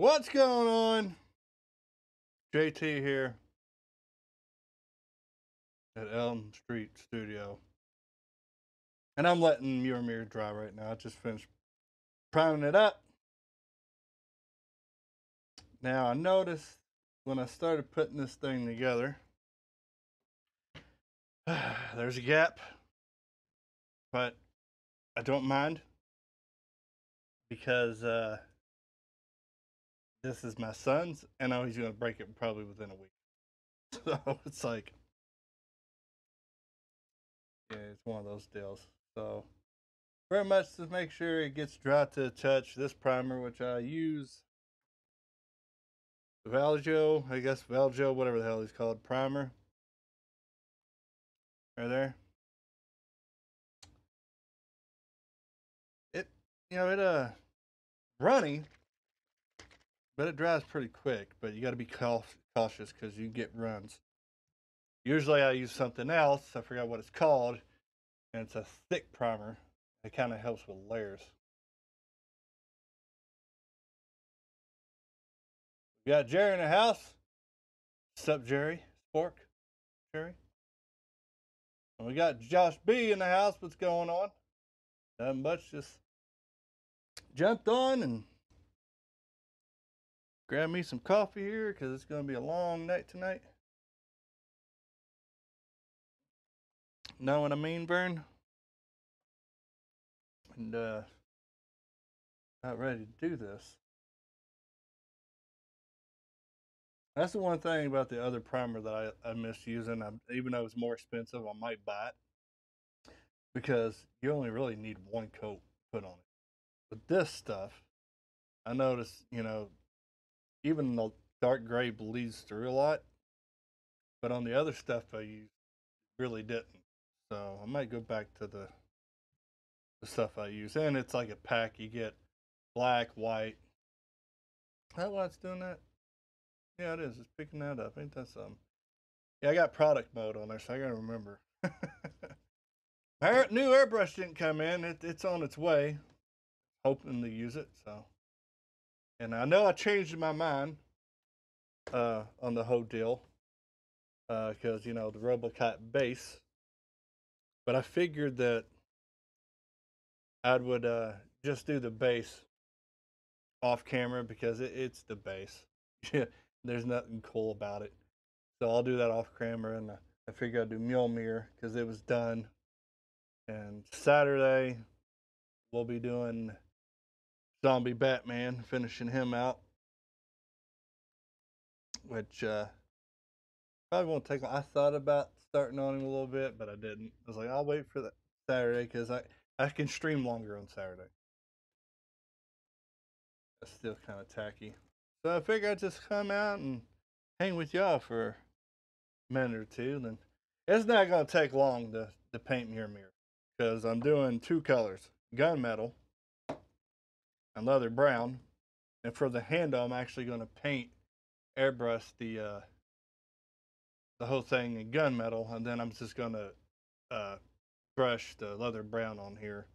What's going on? JT here at Elm Street Studio. And I'm letting Mjolnir dry right now. I just finished priming it up. Now I noticed when I started putting this thing together, there's a gap, but I don't mind because uh, this is my son's, and know he's gonna break it probably within a week. So it's like, yeah, it's one of those deals. So very much to make sure it gets dry to the touch. This primer, which I use, Vallejo, I guess Vallejo, whatever the hell he's called, primer, right there. It, you know, it uh, runny but it dries pretty quick. But you got to be cautious because you get runs. Usually I use something else. I forgot what it's called, and it's a thick primer. It kind of helps with layers. We got Jerry in the house. What's up, Jerry? Spork? Jerry? And we got Josh B in the house. What's going on? Nothing much. Just jumped on and grab me some coffee here because it's going to be a long night tonight. Know what I mean, Vern? And uh, not ready to do this. That's the one thing about the other primer that I, I miss using. I, even though it's more expensive, I might buy it because you only really need one coat put on it. But this stuff, I noticed, you know, even the dark gray bleeds through a lot. But on the other stuff I used, really didn't. So I might go back to the the stuff I use. And it's like a pack. You get black, white. That why it's doing that? Yeah, it is. It's picking that up. Ain't that something? Yeah, I got product mode on there, so I gotta remember. new airbrush didn't come in. It, it's on its way. Hoping to use it. So and I know I changed my mind uh, on the whole deal because, uh, you know, the RoboCop base. But I figured that I would uh, just do the base off camera because it, it's the base. There's nothing cool about it. So I'll do that off camera and I figured I'd do Mjolnir because it was done. And Saturday we'll be doing zombie Batman, finishing him out. Which uh, probably won't take. I thought about starting on him a little bit, but I didn't. I was like, I'll wait for that Saturday because I I can stream longer on Saturday. That's still kind of tacky. So I figured I'd just come out and hang with y'all for a minute or two. Then it's not gonna take long to to paint mirror mirror because I'm doing two colors: gunmetal and leather brown. And for the handle, I'm actually going to paint, airbrush the uh, the whole thing in gunmetal, and then I'm just going to uh, brush the leather brown on here.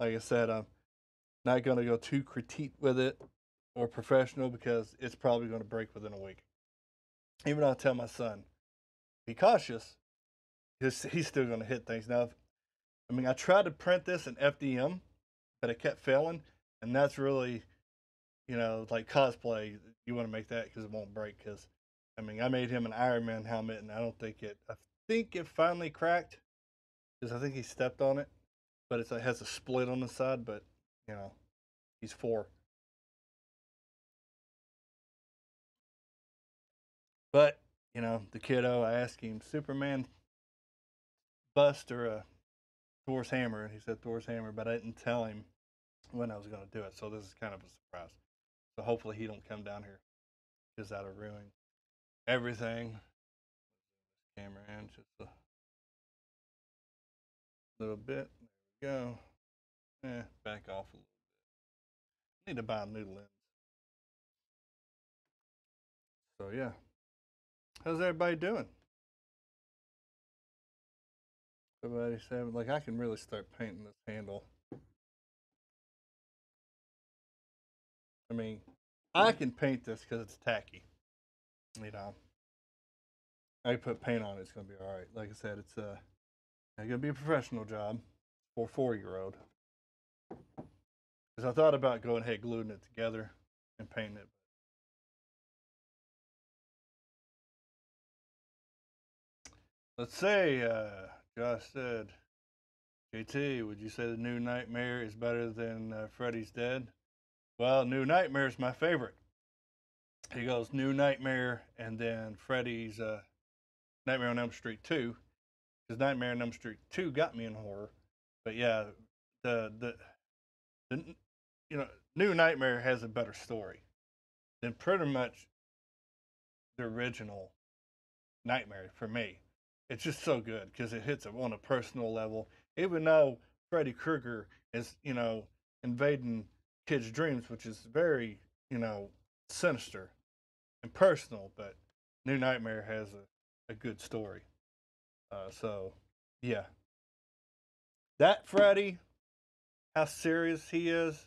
Like I said, I'm not going to go too critique with it or professional because it's probably going to break within a week. Even though I tell my son, be cautious, because he's still going to hit things. Now, I mean, I tried to print this in FDM, but it kept failing and that's really, you know, like cosplay. You want to make that because it won't break. Because I mean, I made him an Iron Man helmet, and I don't think it. I think it finally cracked because I think he stepped on it, but it has a split on the side. But you know, he's four. But you know, the kiddo, I asked him, Superman bust or a Thor's hammer, and he said Thor's hammer, but I didn't tell him when I was going to do it. So this is kind of a surprise. So hopefully he don't come down here because that'll ruin everything. Camera in just a little bit. There we go. Eh, back off a little bit. Need to buy a new lens. So yeah. How's everybody doing? Everybody saying like I can really start painting this handle. I mean, I can paint this because it's tacky. You know, I put paint on it. It's gonna be all right. Like I said, it's uh, gonna be a professional job for a four-year-old. Because I thought about going ahead gluing it together and painting it. Let's say uh, Josh said, JT, would you say the new Nightmare is better than uh, Freddy's Dead? Well, New Nightmare is my favorite. He goes New Nightmare and then Freddy's uh, Nightmare on Elm Street 2. Because Nightmare on Elm Street 2 got me in horror. But yeah, the, the, the, you know, New Nightmare has a better story than pretty much the original Nightmare for me. It's just so good because it hits it on a personal level. Even though Freddy Krueger is, you know, invading kids' dreams, which is very, you know, sinister and personal, but New Nightmare has a, a good story. Uh, so, yeah. That Freddy, how serious he is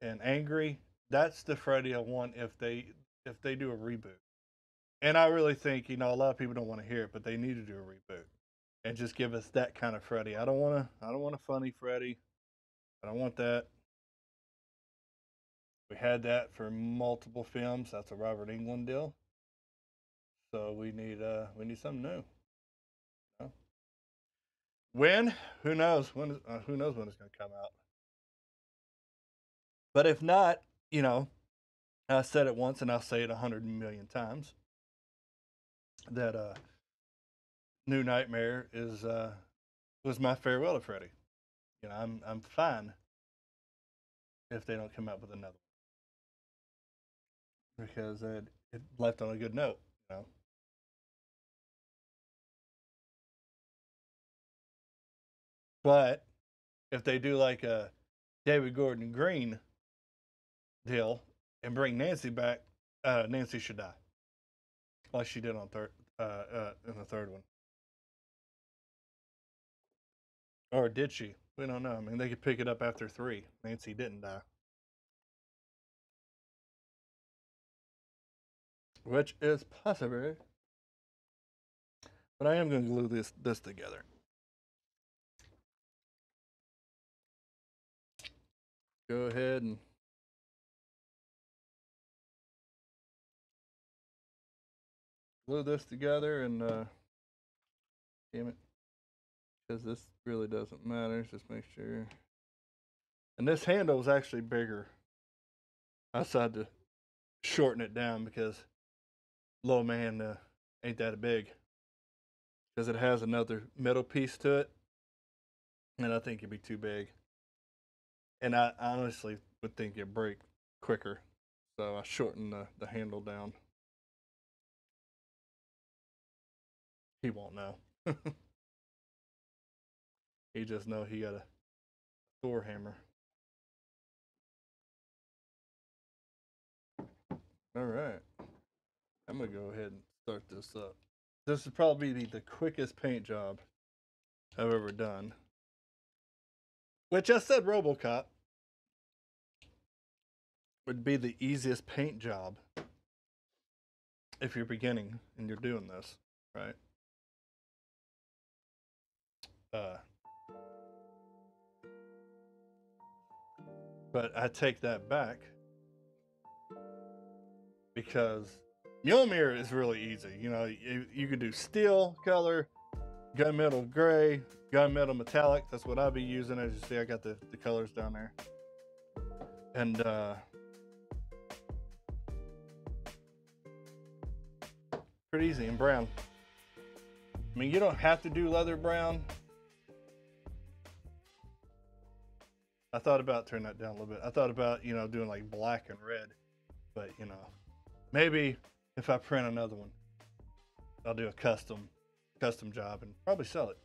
and angry, that's the Freddy I want if they if they do a reboot. And I really think, you know, a lot of people don't want to hear it, but they need to do a reboot and just give us that kind of Freddy. I don't want to I don't want a funny Freddy. I don't want that. We had that for multiple films. That's a Robert Englund deal. So we need uh we need something new. When? Who knows? When? Uh, who knows when it's going to come out? But if not, you know, I said it once and I'll say it a hundred million times. That uh, New Nightmare is uh was my farewell to Freddy. You know, I'm I'm fine if they don't come out with another because it, it left on a good note, you know. But if they do like a David Gordon Green deal and bring Nancy back, uh, Nancy should die, like she did on third uh, uh, in the third one. Or did she? We don't know. I mean, they could pick it up after three. Nancy didn't die. Which is possible. But I am going to glue this this together. Go ahead and glue this together and uh, damn it, because this really doesn't matter. Just make sure. And this handle is actually bigger. I decided to shorten it down because little man uh, ain't that big? Because it has another metal piece to it and i think it'd be too big. And i honestly would think it'd break quicker so i shortened the, the handle down. He won't know. He just know he got a thor hammer. All right I'm gonna go ahead and start this up. This is probably be the quickest paint job I've ever done. Which I said Robocop would be the easiest paint job if you're beginning and you're doing this, right? Uh, but I take that back because Mjolnir is really easy. You know, you, you can do steel color, gunmetal gray, gunmetal metallic. That's what I'll be using. As you see, I got the, the colors down there. And uh, pretty easy and brown. I mean, you don't have to do leather brown. I thought about turning that down a little bit. I thought about, you know, doing like black and red, but you know, maybe if I print another one. I'll do a custom custom job and probably sell it.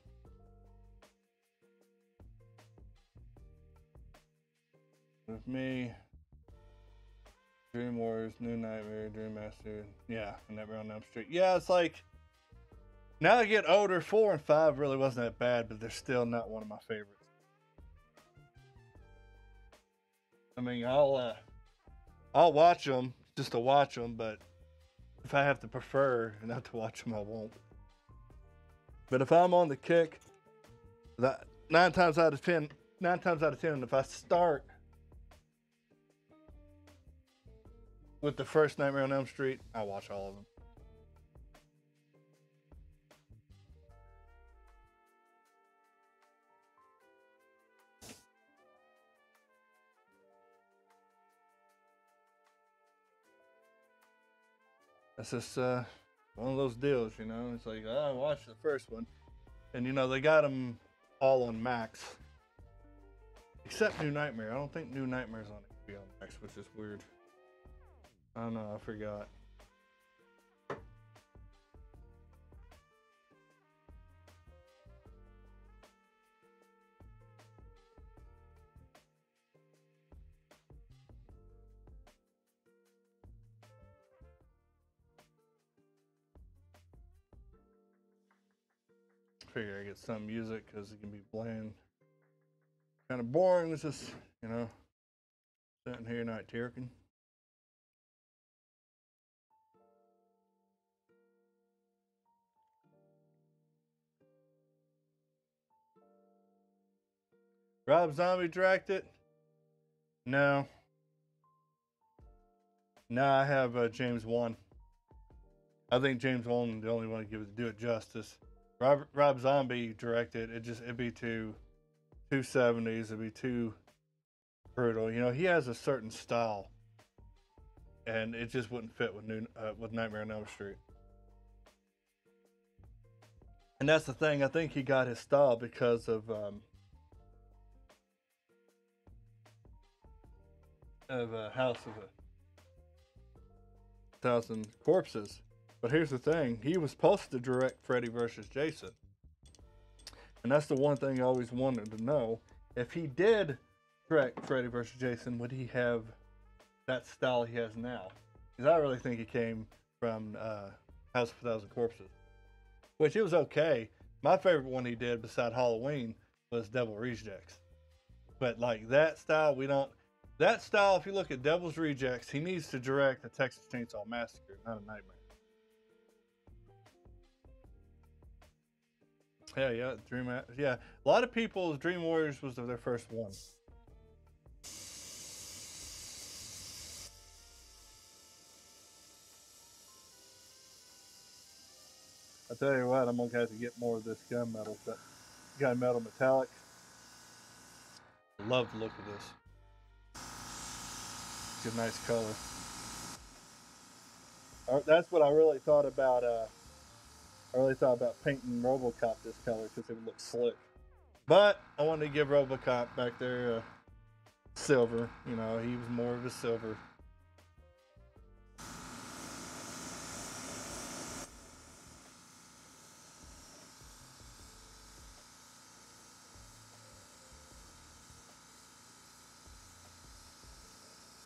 With me, Dream Wars, New Nightmare, Dream Master, yeah, Nightmare on Elm Street. Yeah, it's like now I get older, four and five really wasn't that bad, but they're still not one of my favorites. I mean, I'll uh, I'll watch them just to watch them, but if I have to prefer not to watch them, I won't. But if I'm on the kick, that nine times out of ten, nine times out of ten, if I start with the first Nightmare on Elm Street, I watch all of them. That's just uh, one of those deals, you know. It's like oh, I watched the first one, and you know they got them all on Max, except New Nightmare. I don't think New Nightmare's on HBO Max, which is weird. I don't know. I forgot. Get some music because it can be bland. Kind of boring. It's just, you know, sitting here not talking. Rob Zombie directed? No. No, I have uh, James Wan. I think James Wan the only one to give it do it justice. Rob Rob Zombie directed. It just it'd be too two seventies. It'd be too brutal. You know, he has a certain style, and it just wouldn't fit with new uh, with Nightmare on Elm Street. And that's the thing. I think he got his style because of um, of a House of a Thousand Corpses. But here's the thing: he was supposed to direct Freddy versus Jason, and that's the one thing I always wanted to know. If he did direct Freddy versus Jason, would he have that style he has now? Because I really think he came from uh, House of a Thousand Corpses, which it was okay. My favorite one he did, beside Halloween, was Devil Rejects. But like that style, we don't. That style, if you look at Devil's Rejects, he needs to direct the Texas Chainsaw Massacre, not a Nightmare. Yeah, yeah, Dream. Yeah, a lot of people's Dream Warriors was their first one. I tell you what, I'm gonna have to get more of this gunmetal, but gunmetal metallic. Love the look of this. It's a nice color. Uh, That's what I really thought about. Uh, I really thought about painting RoboCop this color because it would look slick. But I wanted to give RoboCop back there uh, silver. You know, he was more of a silver.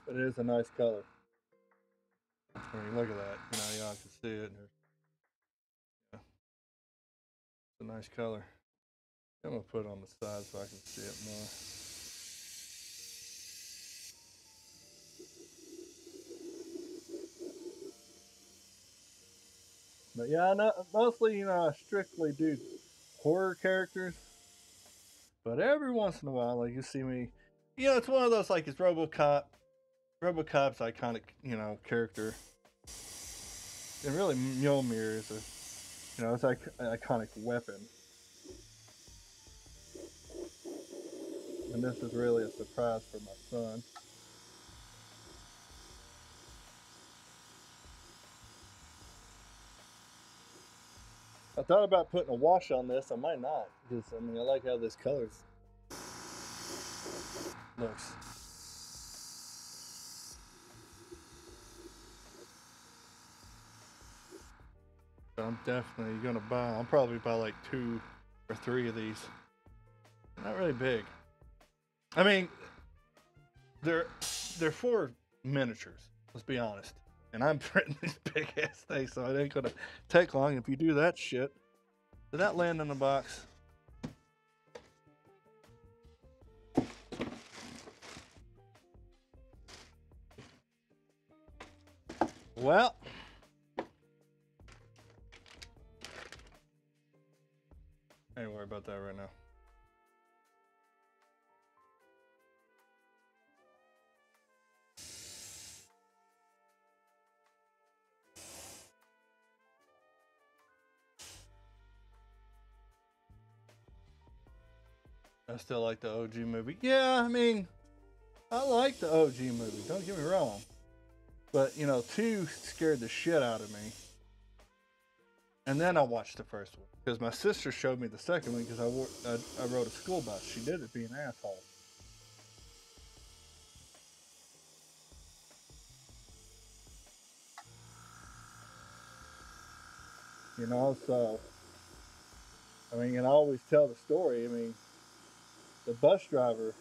But it is a nice color. I mean, look at that. You know, y'all can see it. A nice color. I'm gonna put it on the side so I can see it more. But yeah, I know, mostly you know I strictly do horror characters. But every once in a while, like you see me, you know, it's one of those like it's RoboCop. RoboCop's iconic, you know, character. And really, Mjolnir is a, you know, it's like an iconic weapon. And this is really a surprise for my son. I thought about putting a wash on this. I might not, because I mean I like how this colors looks. I'm definitely gonna buy. I'll probably buy like two or three of these. Not really big. I mean, they're they're four miniatures. Let's be honest. And I'm printing these big ass things, so it ain't gonna take long if you do that shit. Did that land in the box? Well, Ain't worry about that right now. I still like the OG movie. Yeah, I mean, I like the OG movie. Don't get me wrong. But, you know, two scared the shit out of me. And then I watched the first one. Because my sister showed me the second one because I, I, I rode a school bus. She did it being an asshole. You know, so, I mean, and I always tell the story. I mean, the bus driver,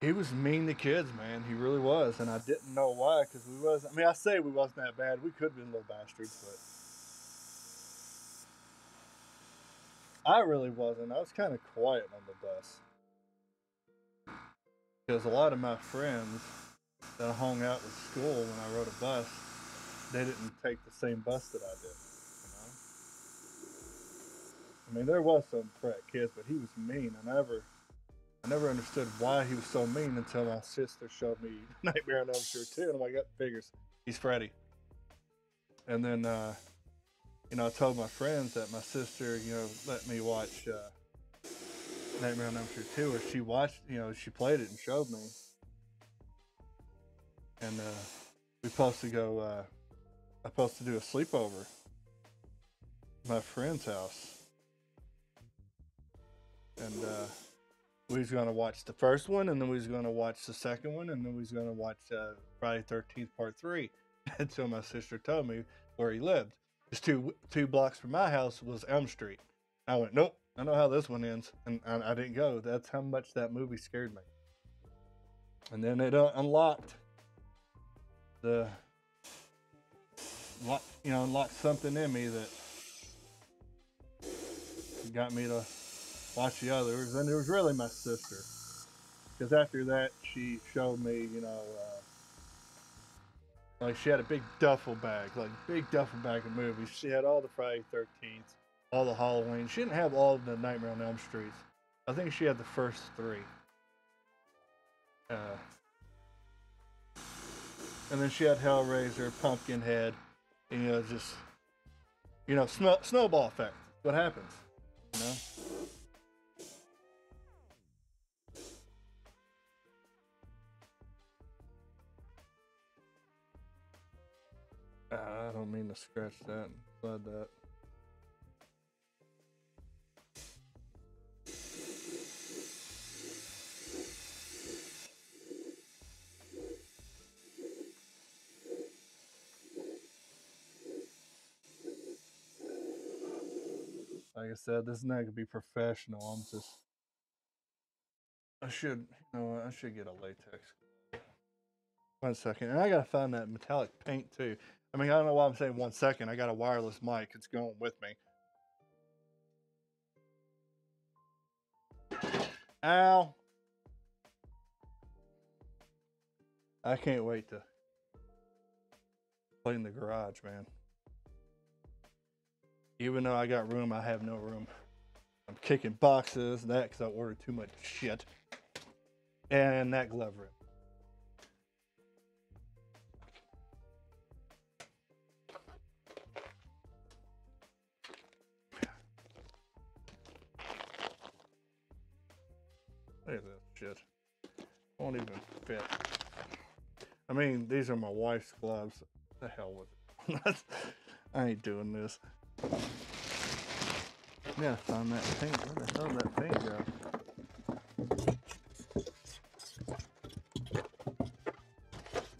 he was mean to kids, man. He really was, and I didn't know why because we was. I mean, I say we wasn't that bad. We could have been little bastards, but I really wasn't. I was kind of quiet on the bus because a lot of my friends that I hung out with school when I rode a bus, they didn't take the same bus that I did. I mean, there was some frat kids, but he was mean. I never, I never understood why he was so mean until my sister showed me Nightmare on Elm Street 2, and I'm like, that figures. He's Freddy. And then, uh, you know, I told my friends that my sister, you know, let me watch uh, Nightmare on Elm Street 2, or she watched, you know, she played it and showed me. And uh, we supposed to go, uh, I supposed to do a sleepover at my friend's house and uh, we was gonna watch the first one, and then we was gonna watch the second one, and then we was gonna watch uh, Friday Thirteenth Part Three. Until my sister told me where he lived. Two two blocks from my house was Elm Street. I went, nope, I know how this one ends, and, and I didn't go. That's how much that movie scared me. And then it uh, unlocked the, you know, unlocked something in me that got me to watch the others, and it was really my sister. Because after that, she showed me, you know, uh, like she had a big duffel bag, like big duffel bag of movies. She had all the Friday Thirteenth, all the Halloween. She didn't have all of the Nightmare on Elm Streets. I think she had the first three. Uh, and then she had Hellraiser, Pumpkinhead, and, you know, just you know, snow, snowball effect. What happens, you know? I don't mean to scratch that flood that. Like I said, this is not gonna be professional. I'm just, I should, you know, I should get a latex. One second, and I gotta find that metallic paint too. I mean, I don't know why I'm saying one second. I got a wireless mic. It's going with me. Ow. I can't wait to play in the garage, man. Even though I got room, I have no room. I'm kicking boxes, that because I ordered too much shit. And that glove room. Shit. Won't even fit. I mean, these are my wife's gloves. The hell with it. I ain't doing this. Yeah, find that paint. Where the hell did that paint go?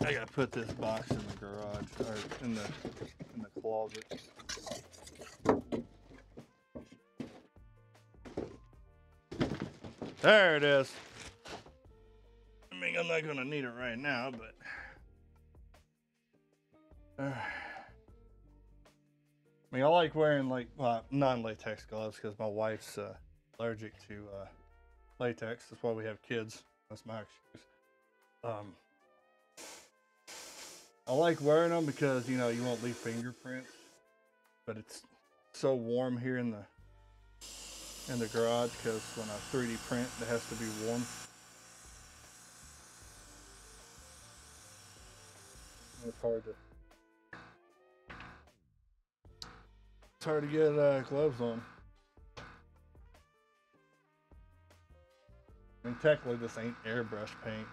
I gotta put this box in the garage or in the in the closet. There it is. I'm not gonna need it right now, but. I mean, I like wearing like non-latex gloves because my wife's uh, allergic to uh, latex. That's why we have kids. That's my excuse. Um, I like wearing them because you know you won't leave fingerprints, but it's so warm here in the in the garage because when I 3D print, it has to be warm. It's hard to it's hard to get uh, gloves on. And technically, this ain't airbrush paint.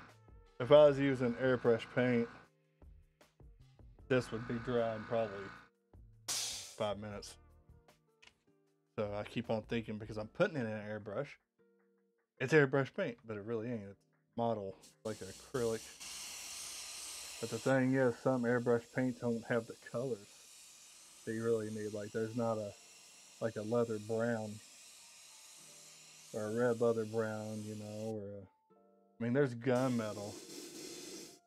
If I was using airbrush paint, this would be dry in probably five minutes. So I keep on thinking because I'm putting it in an airbrush. It's airbrush paint, but it really ain't. It's model like an acrylic. But the thing is, some airbrush paints don't have the colors that you really need. Like there's not a like a leather brown or a red leather brown, you know, or a, I mean, there's gunmetal,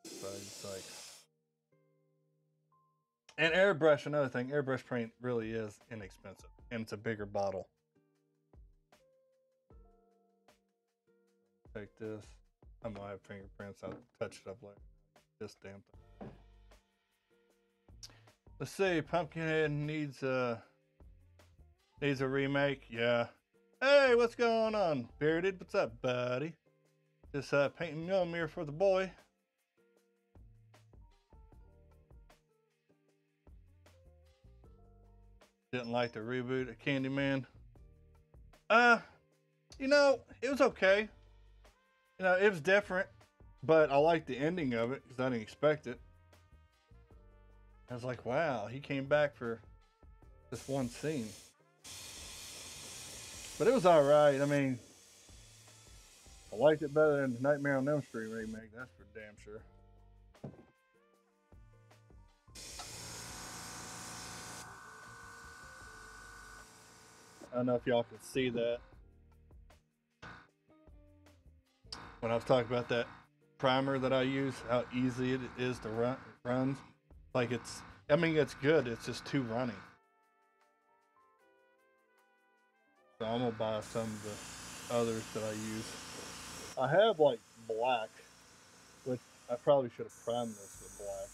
but it's like and airbrush. Another thing, airbrush paint really is inexpensive, and it's a bigger bottle. Take this. I might have fingerprints. I'll touch it up later. This damn thing. Let's see. Pumpkinhead needs a needs a remake. Yeah. Hey, what's going on, Bearded? What's up, buddy? Just uh, painting Mjolnir for the boy. Didn't like the reboot of Candyman. Uh, you know, it was okay. You know, it was different, but I liked the ending of it because I didn't expect it. I was like, wow, he came back for this one scene. But it was all right. I mean, I liked it better than Nightmare on Elm Street remake. That's for damn sure. I don't know if y'all can see that. When I was talking about that primer that I use, how easy it is to run runs. Like it's I mean it's good, it's just too runny. So I'm gonna buy some of the others that I use. I have like black, which I probably should have primed this with black.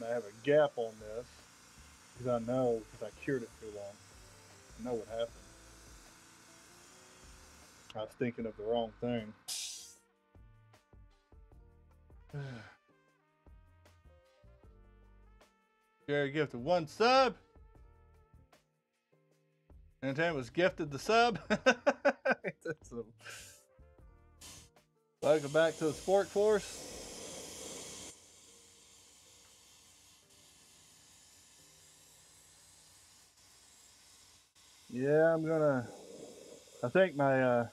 And I have a gap on this because I know because I cured it too long. I know what happened. I was thinking of the wrong thing. Jerry gifted one sub. And then was gifted the sub. Welcome back to the Sport Force. Yeah, I'm gonna. I think my. uh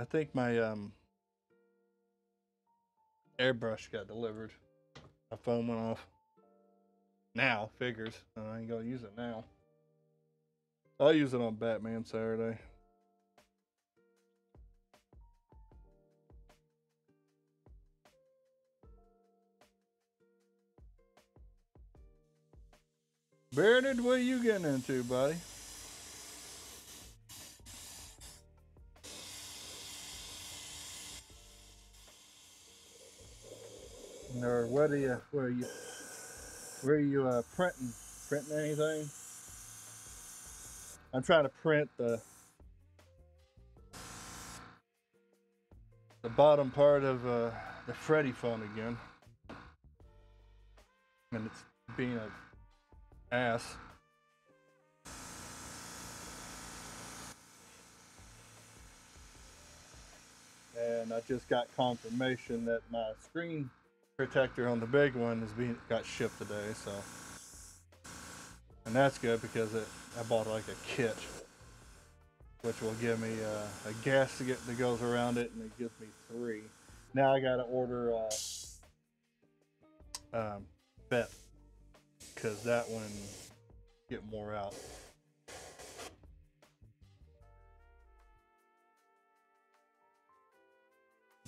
I think my um. Airbrush got delivered. My phone went off. Now figures. I ain't gonna use it now. I'll use it on Batman Saturday. Bearded, what are you getting into, buddy? Or what are you, where are you, you uh, printing, printing anything? I'm trying to print the the bottom part of uh, the Freddy phone again, and it's being a ass. And I just got confirmation that my screen protector on the big one is being got shipped today, so and that's good because it I bought like a kit, which will give me uh, a gasket that goes around it, and it gives me three. Now I got to order uh, um, bet because that one get more out.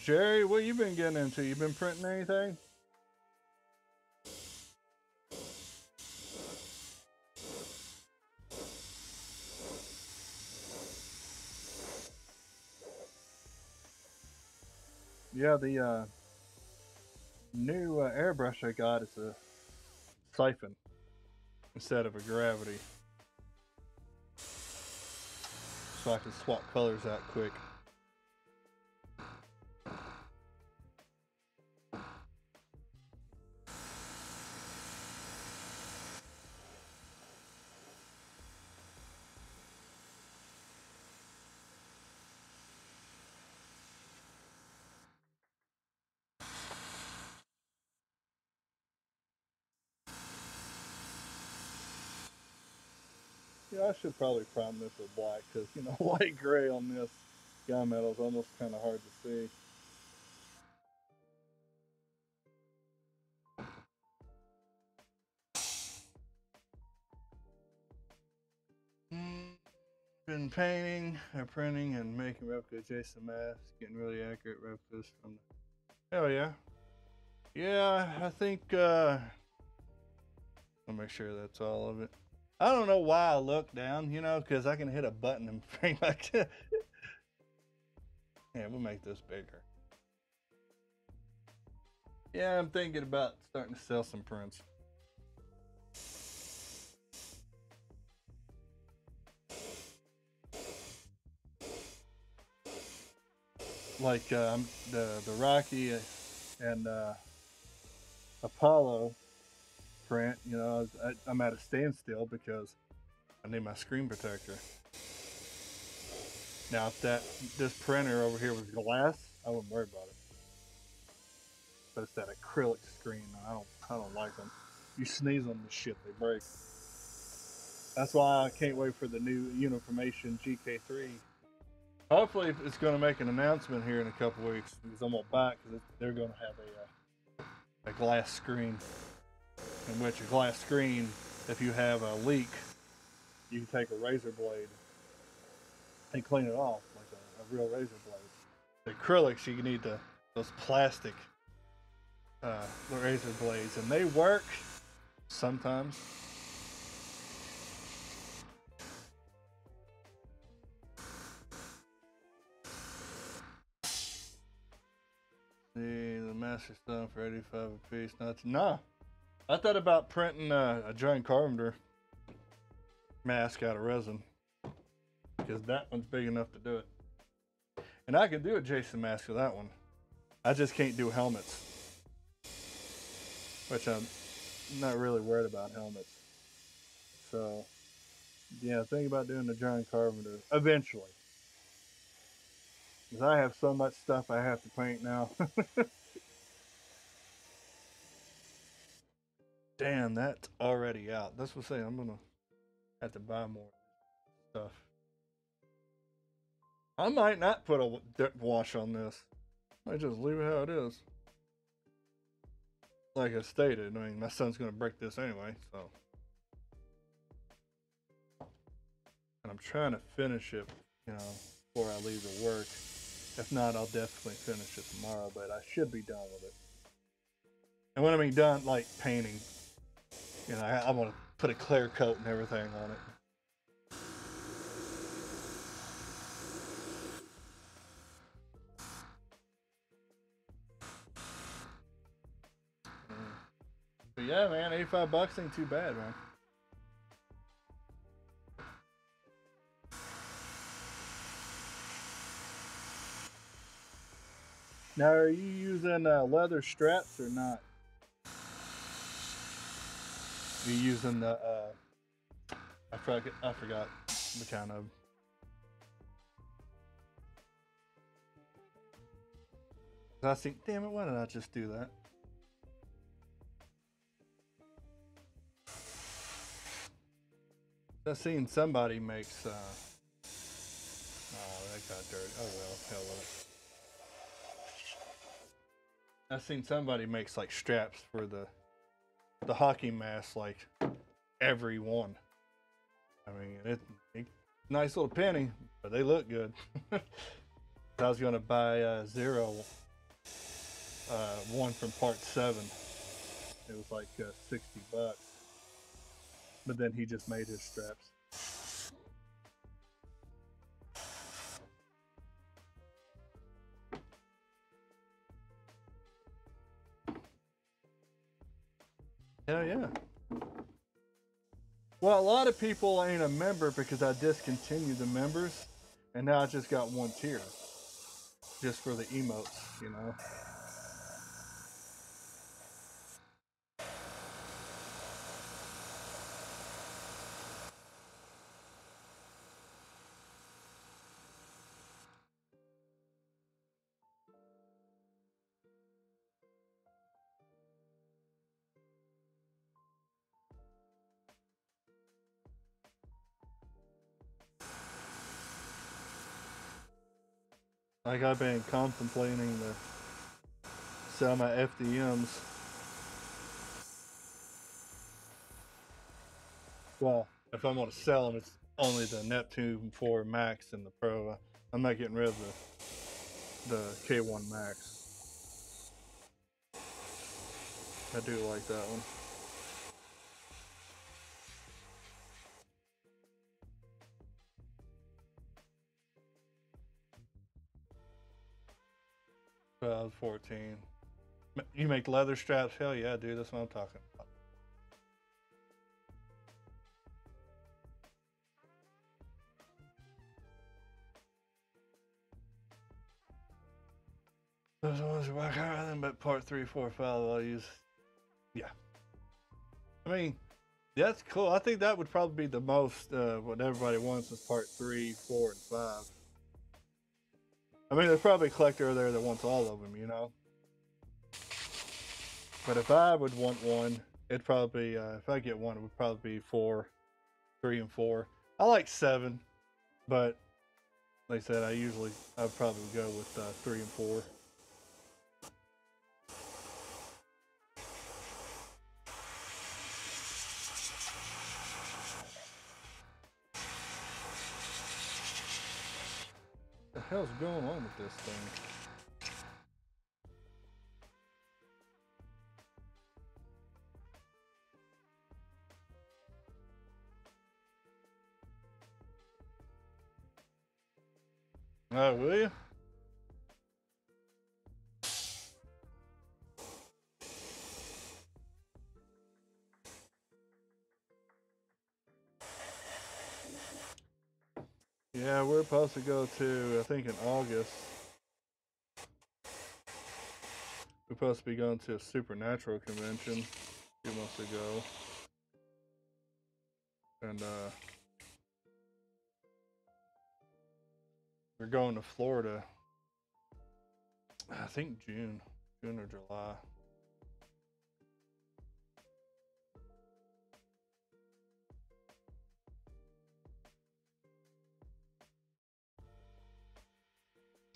Jerry, what you been getting into? You been printing anything? Yeah, the uh, new uh, airbrush I got is a siphon instead of a gravity. So I can swap colors out quick. I should probably prime this with black because, you know, white gray on this gunmetal is almost kind of hard to see. Been painting, or printing, and making replica Jason masks, getting really accurate replicas from the. Hell yeah. Yeah, I think, uh, I'll make sure that's all of it. I don't know why I look down, you know, because I can hit a button and bring back. yeah, we'll make this bigger. Yeah, I'm thinking about starting to sell some prints. Like um, the the Rocky and uh, Apollo print. You know, I, I'm at a standstill because I need my screen protector. Now, if that this printer over here was glass, I wouldn't worry about it. But it's that acrylic screen. I don't, I don't like them. You sneeze on the shit, they break. That's why I can't wait for the new Uniformation GK3. Hopefully, it's going to make an announcement here in a couple weeks because I'm gonna buy it because they're going to have a uh, a glass screen in which a glass screen, if you have a leak, you can take a razor blade and clean it off like a, a real razor blade. The acrylics, you need the those plastic uh, razor blades, and they work sometimes. See the master stone for 85 a piece. Not nah. I thought about printing uh, a John Carver mask out of resin because that one's big enough to do it. And I can do a Jason mask with that one. I just can't do helmets, which I'm not really worried about helmets. So, yeah, think about doing the John Carver eventually. Because I have so much stuff I have to paint now. Damn, that's already out. That's what I say. I'm gonna have to buy more stuff. I might not put a wash on this. I just leave it how it is. Like I stated, I mean, my son's gonna break this anyway, so. And I'm trying to finish it, you know, before I leave to work. If not, I'll definitely finish it tomorrow, but I should be done with it. And when I mean done, like painting, you know, I, want to put a clear coat and everything on it. Mm. But yeah, man, 85 bucks ain't too bad, man. Now, are you using uh, leather straps or not? You using the uh, I forgot I forgot the kind of. I think, damn it, why did I just do that? I've seen somebody makes. Uh, oh, that got dirty. Oh well, hell it. I seen somebody makes like straps for the the hockey mask like every one. I mean, it, it nice little penny, but they look good. I was gonna buy a zero, uh, one from part seven. It was like uh, sixty bucks, but then he just made his straps. Hell yeah. Well, a lot of people ain't a member because I discontinued the members, and now I just got one tier, just for the emotes, you know. Like I've been contemplating to sell my FDMs. Well, if I'm to sell them, it's only the Neptune 4 Max and the Pro. I'm not getting rid of the the K1 Max. I do like that one. Well, I was 14. You make leather straps? Hell yeah, dude. That's what I'm talking about. Those ones are work harder than but part three, four, five I'll use. Yeah. I mean, that's cool. I think that would probably be the most uh, what everybody wants is part three, four, and five. I mean, there's probably a collector there that wants all of them, you know. But if I would want one, it'd probably uh, if I get one, it would probably be four, three, and four. I like seven, but like I said, I usually I'd probably go with uh, three and four. Hell's going on with this thing? Oh, will you? Yeah, we're supposed to go to, I think in August. We're supposed to be going to a supernatural convention a few months ago. And, uh, we're going to Florida. I think June, June or July.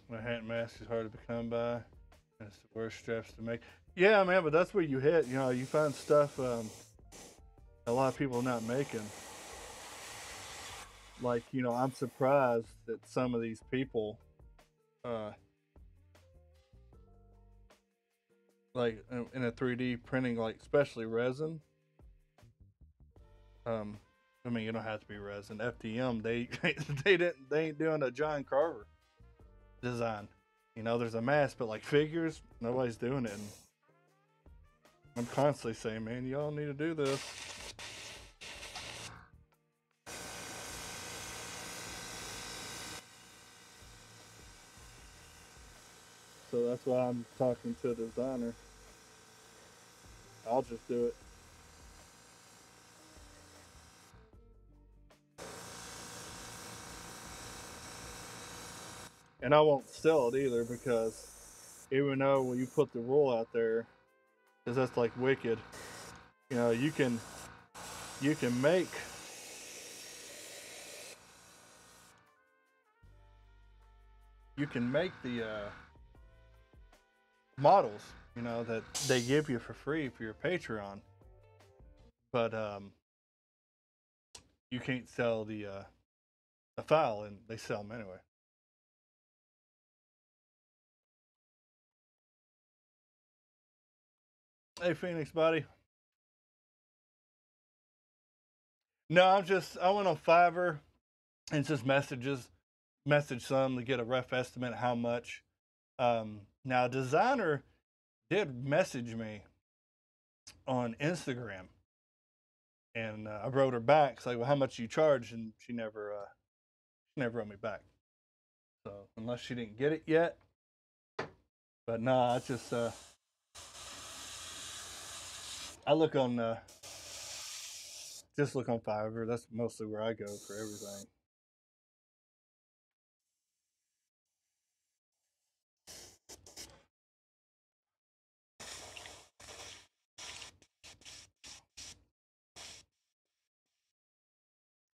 My hat mask is hard to come by. It's the worst straps to make. Yeah, man, but that's where you hit. You know, you find stuff um, a lot of people are not making. Like, you know, I'm surprised that some of these people, uh, like in- in a 3D printing, like especially resin. Um, I mean, you don't have to be resin. FDM, they they didn't they ain't doing a John Carver design. You know, there's a mask, but like figures, nobody's doing it. And I'm constantly saying, man, y'all need to do this. So that's why I'm talking to a designer. I'll just do it. And I won't sell it either because even though when you put the rule out there, because that's like wicked, you know, you can you can make you can make the uh, models, you know, that they give you for free for your Patreon, but um, you can't sell the uh, the file, and they sell them anyway. Hey, Phoenix, buddy. No, I'm just I went on Fiverr and just messages, message some to get a rough estimate how much. Um, now, designer did message me on Instagram, and uh, I wrote her back. It's like, well, how much you charge? And she never, uh, she never wrote me back. So unless she didn't get it yet, but no, nah, I just, uh, I look on, uh, just look on Fiverr. That's mostly where I go for everything.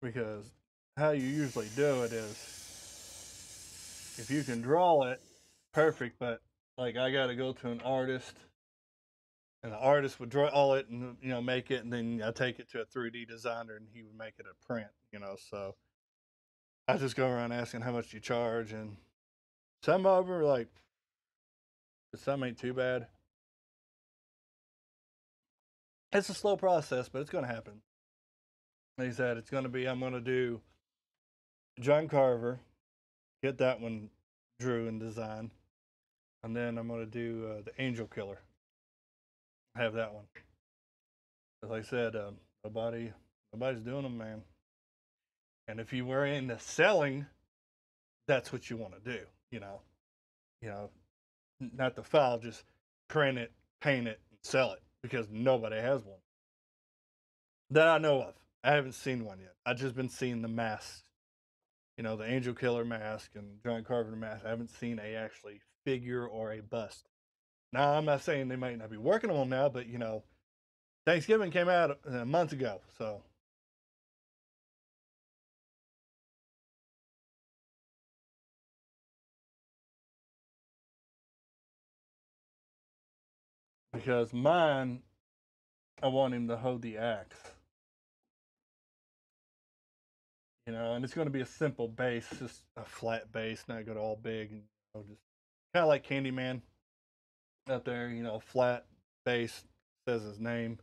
because how you usually do it is if you can draw it perfect but like i got to go to an artist and the artist would draw all it and you know make it and then i take it to a 3d designer and he would make it a print you know so i just go around asking how much you charge and some of them are like some ain't too bad it's a slow process but it's going to happen he said it's going to be I'm going to do John Carver, get that one drew and design, and then I'm going to do uh, the Angel Killer. Have that one. As I said, um, nobody nobody's doing them, man. And if you were into selling, that's what you want to do. You know, you know, not the file, just print it, paint it, and sell it because nobody has one that I know of. I haven't seen one yet. I've just been seeing the masks. You know, the Angel Killer mask and John Carver mask. I haven't seen a actually figure or a bust. Now, I'm not saying they might not be working on them now, but you know, Thanksgiving came out uh, a month ago, so. Because mine, I want him to hold the axe. you know, and it's going to be a simple base, just a flat base, not go all big, and you know, just kind of like Candyman up there, you know, flat base says his name.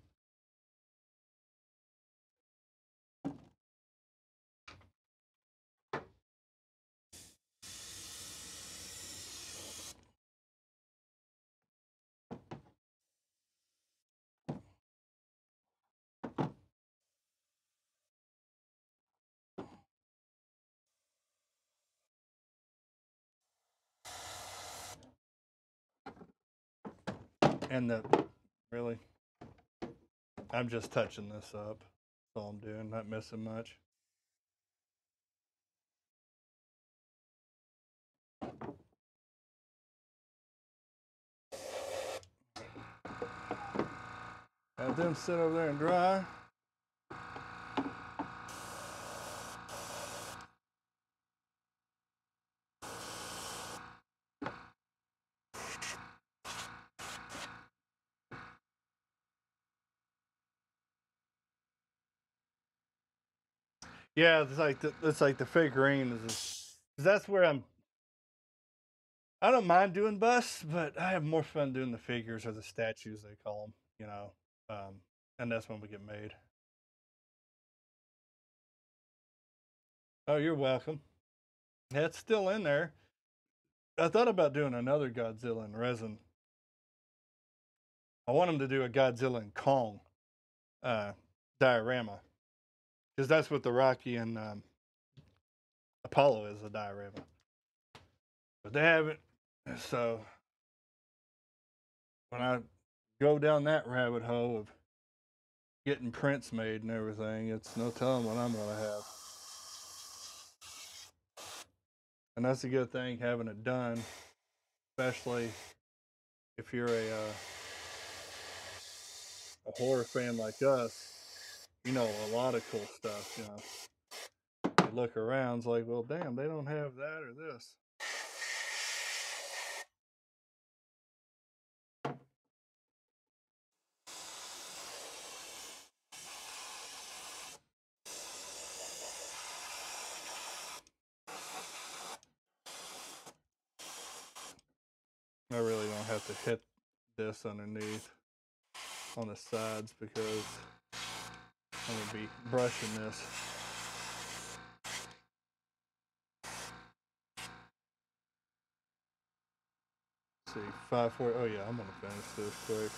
And the really, I'm just touching this up. That's all I'm doing, not missing much. Have them sit over there and dry. Yeah, it's like the, it's like the figurine is. That's where I'm. I don't mind doing busts, but I have more fun doing the figures or the statues they call them. You know, um, and that's when we get made. Oh, you're welcome. That's still in there. I thought about doing another Godzilla in resin. I want him to do a Godzilla and Kong uh, diorama because that's what the Rocky and um, Apollo is a diorama. But they haven't. So when I go down that rabbit hole of getting prints made and everything, it's no telling what I'm to have. And that's a good thing having it done, especially if you're a uh, a horror fan like us you know, a lot of cool stuff, you know. You look around, it's like, well, damn, they don't have that or this. I really don't have to hit this underneath on the sides because I'm going to be brushing this. Let's see, 540. Oh, yeah, I'm going to finish this quick.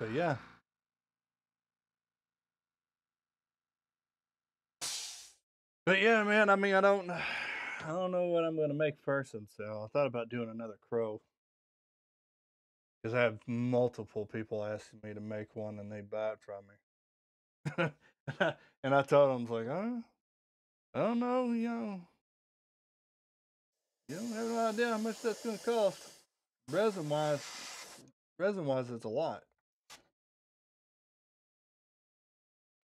But yeah. But yeah, man, I mean, I don't. I don't know what I'm gonna make first and sell. I thought about doing another crow because I have multiple people asking me to make one and they buy it from me. and I told them, I was like, oh, I don't know, you know, you don't have no idea how much that's gonna cost. Resin wise, resin wise, it's a lot.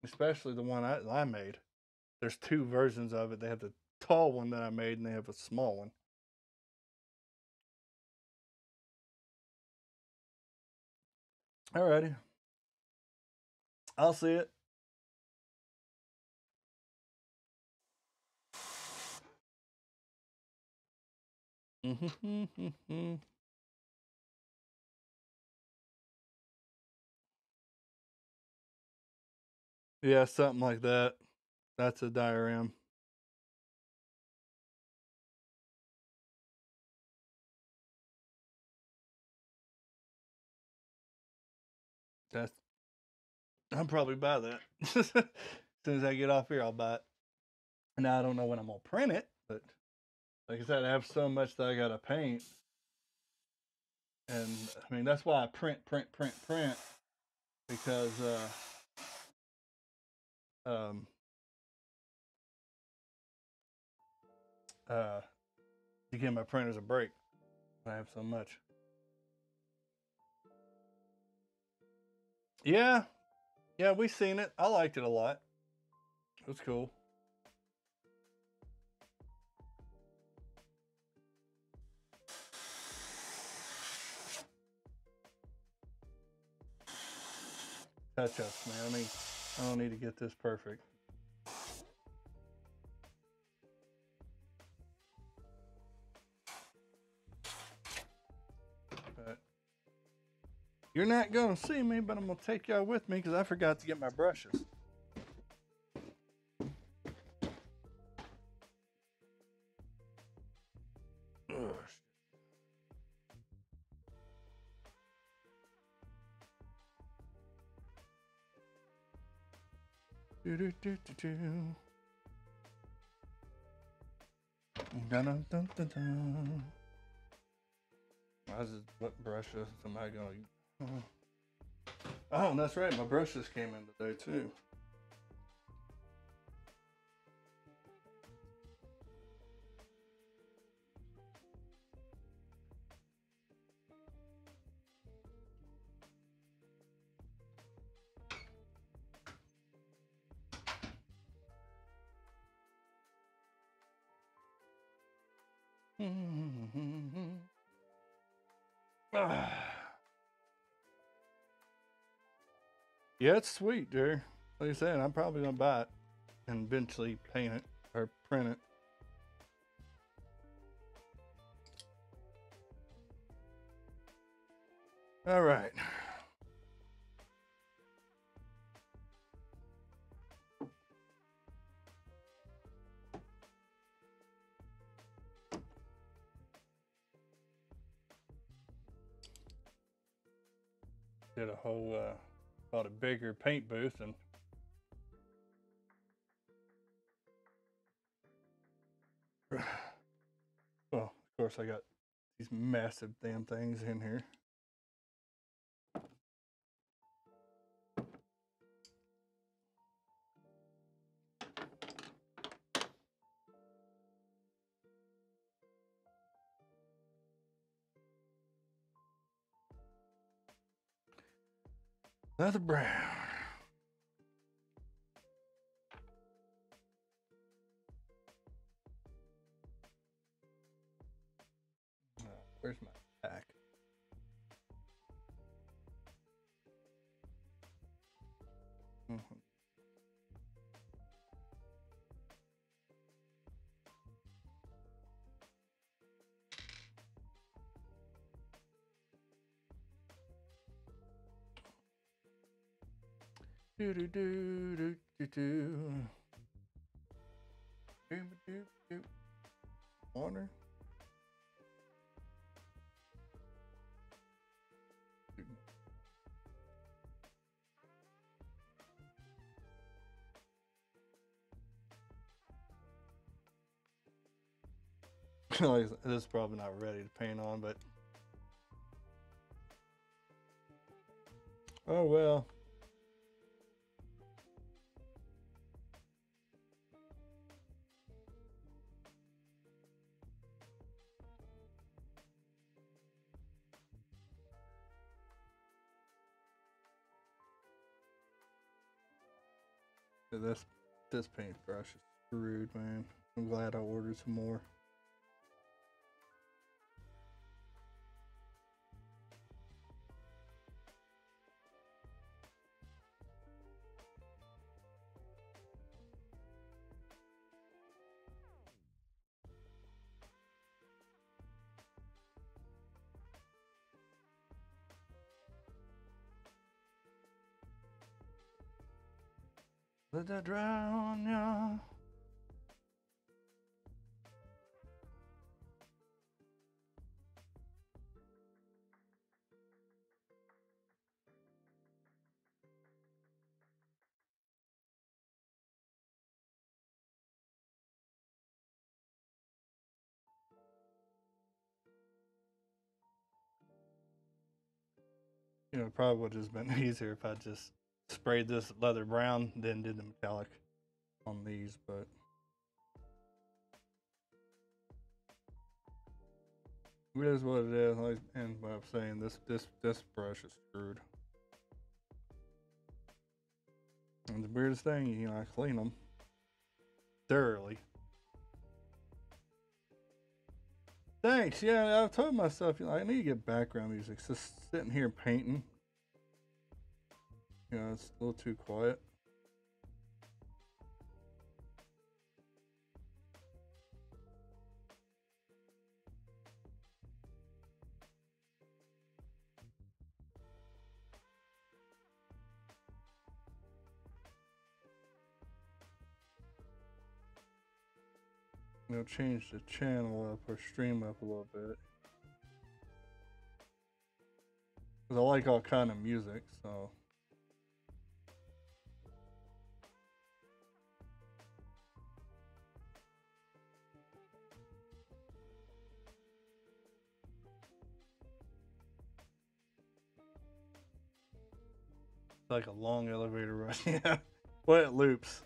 Especially the one I, I made. There's two versions of it. They have the tall one that I made and they have a small one. Alrighty. I'll see it. Mm-hmm. yeah, something like that. That's a diorama. I'll probably buy that. as soon as I get off here, I'll buy it. Now I don't know when I'm gonna print it, but like I said, I have so much that I gotta paint. And I mean that's why I print, print, print, print. Because uh um uh to give my printers a break. I have so much. Yeah. Yeah, we seen it. I liked it a lot. It was cool. Touch ups, man. I mean, I don't need to get this perfect. You're not going to see me, but I'm going to take y'all with me because I forgot to get my brushes. Do, do, do, do, do. Dun, dun, dun, dun, what brushes am I gonna Mm-hmm. Oh, that's right, my brushes came in today too. Yeah, it's sweet, Jerry. Like I said, I'm probably gonna buy it and eventually paint it or print it. All right. Did a whole uh bought a bigger paint booth and well, of course I got these massive damn things in here. Another brown. Do do do do do do. Do do do. Corner. this is probably not ready to paint on, but oh well. This this paintbrush is screwed, man. I'm glad I ordered some more. Dry on ya. You know, it probably would have just been easier if I just sprayed this leather brown, then did the metallic on these, but it is what it is. And what I'm saying, this this this brush is screwed. And the weirdest thing, you know, I clean them thoroughly. Thanks. Yeah, I've told myself you know, I need to get background music. Just sitting here painting. Yeah, it's a little too quiet. We'll change the channel up or stream up a little bit. Cause I like all kind of music, so. Like a long elevator ride. yeah. Well, it loops.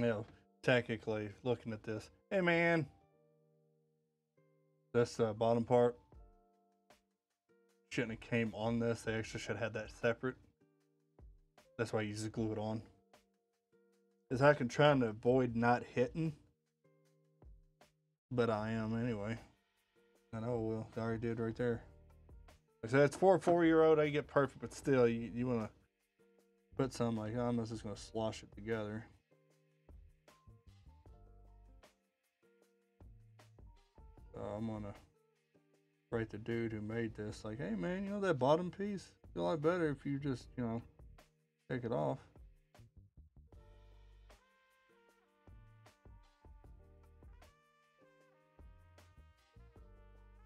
You know, technically looking at this, hey man, this uh, bottom part shouldn't have came on this. They actually should have had that separate. That's why you just glue it on. Is I can trying to avoid not hitting, but I am anyway. I know well, I already did right there. Like I said it's for a four year old. I get perfect, but still, you, you want to put some like I'm just gonna slosh it together. So I'm gonna write the dude who made this like, hey man, you know that bottom piece? Feel a lot better if you just you know take it off.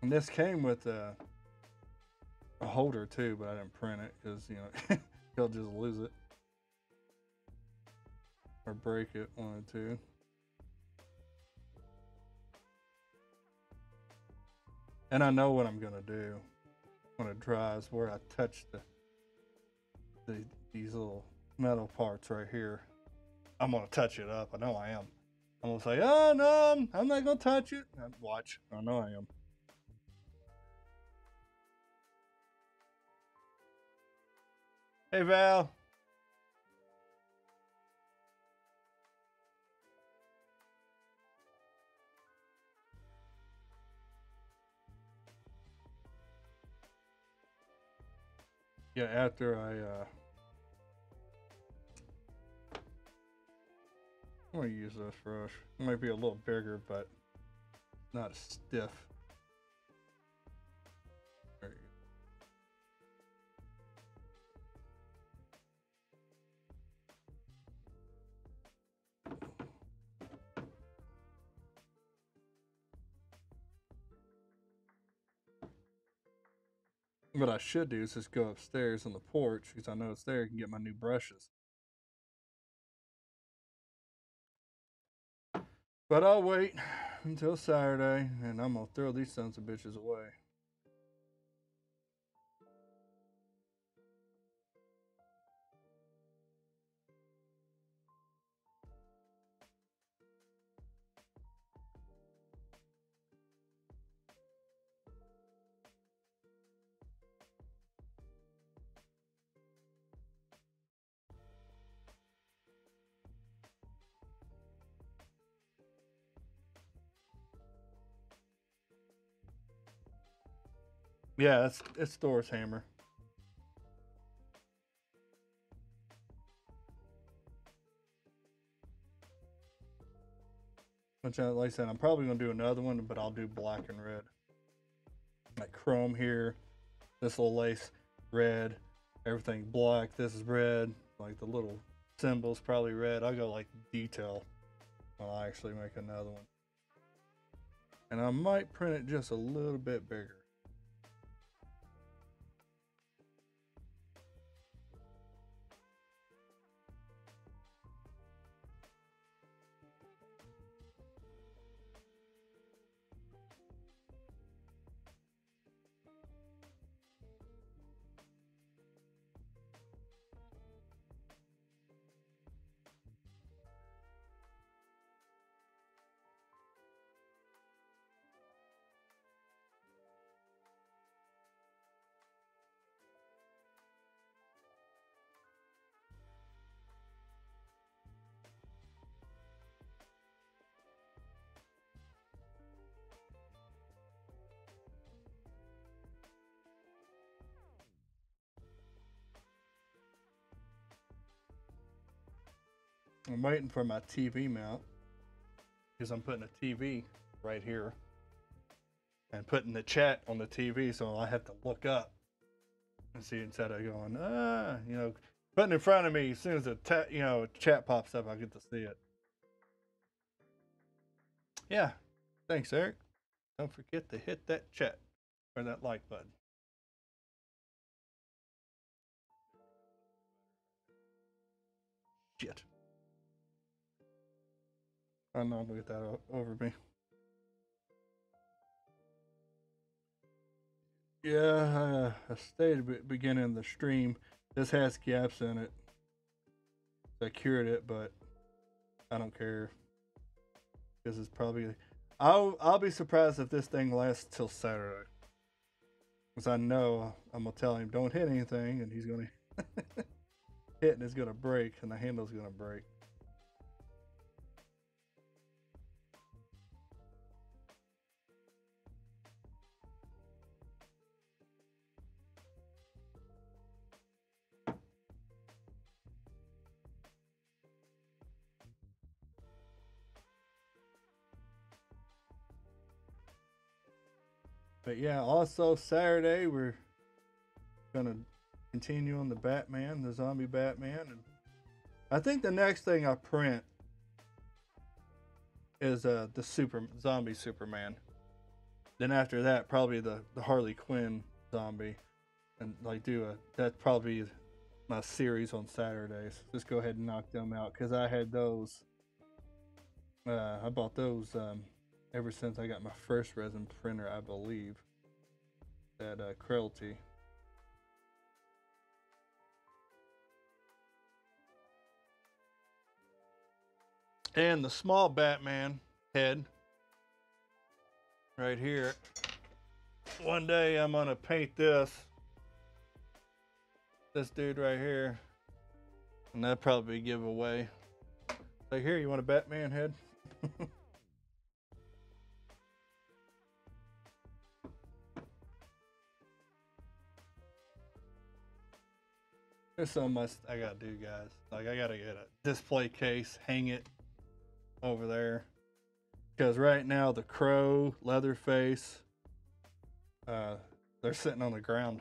And this came with a, a holder too, but I didn't print it because you know you'll just lose it or break it one or two. And I know what I'm gonna do when it dries, where I touch the, the these little metal parts right here. I'm gonna touch it up. I know I am. I'm gonna say, oh no, I'm, not gonna touch it. And watch. I know I am. Hey Val. Yeah, after I uh I'm gonna use this brush. It might be a little bigger, but not stiff. What I should do is just go upstairs on the porch because I know it's there. I can get my new brushes. But I'll wait until Saturday and I'm gonna throw these sons of bitches away. Yeah, it's it's Thor's hammer. Which, uh, like I said, I'm probably gonna do another one, but I'll do black and red. Like chrome here, this little lace red, everything black. This is red. Like the little symbols probably red. I'll go like detail when I actually make another one. And I might print it just a little bit bigger. I'm waiting for my TV mount because I'm putting a TV right here and putting the chat on the TV, so I have to look up and see instead of going, ah, you know, putting in front of me as soon as the you know chat pops up, I get to see it. Yeah, thanks, Eric. Don't forget to hit that chat or that like button. Shit. I'm not gonna get that over me. Yeah, I, I stated beginning the stream. This has gaps in it. I cured it, but I don't care. This is probably. I'll I'll be surprised if this thing lasts till Saturday. Because I know I'm gonna tell him don't hit anything, and he's gonna hit and it's gonna break, and the handle's gonna break. But yeah, also Saturday we're gonna continue on the Batman, the zombie Batman, and I think the next thing I print is uh the super zombie Superman. Then after that, probably the the Harley Quinn zombie, and like do a that's probably my series on Saturdays. Just go ahead and knock them out because I had those. Uh, I bought those um, ever since I got my first resin printer, I believe. That uh. And the small Batman head right here. One day I'm gonna paint this. This dude right here. And that probably give away. Like here, you want a Batman head? There's so much I gotta do, guys. Like I gotta get a display case, hang it over there. Because right now the crow, Leatherface, uh, they're sitting on the ground.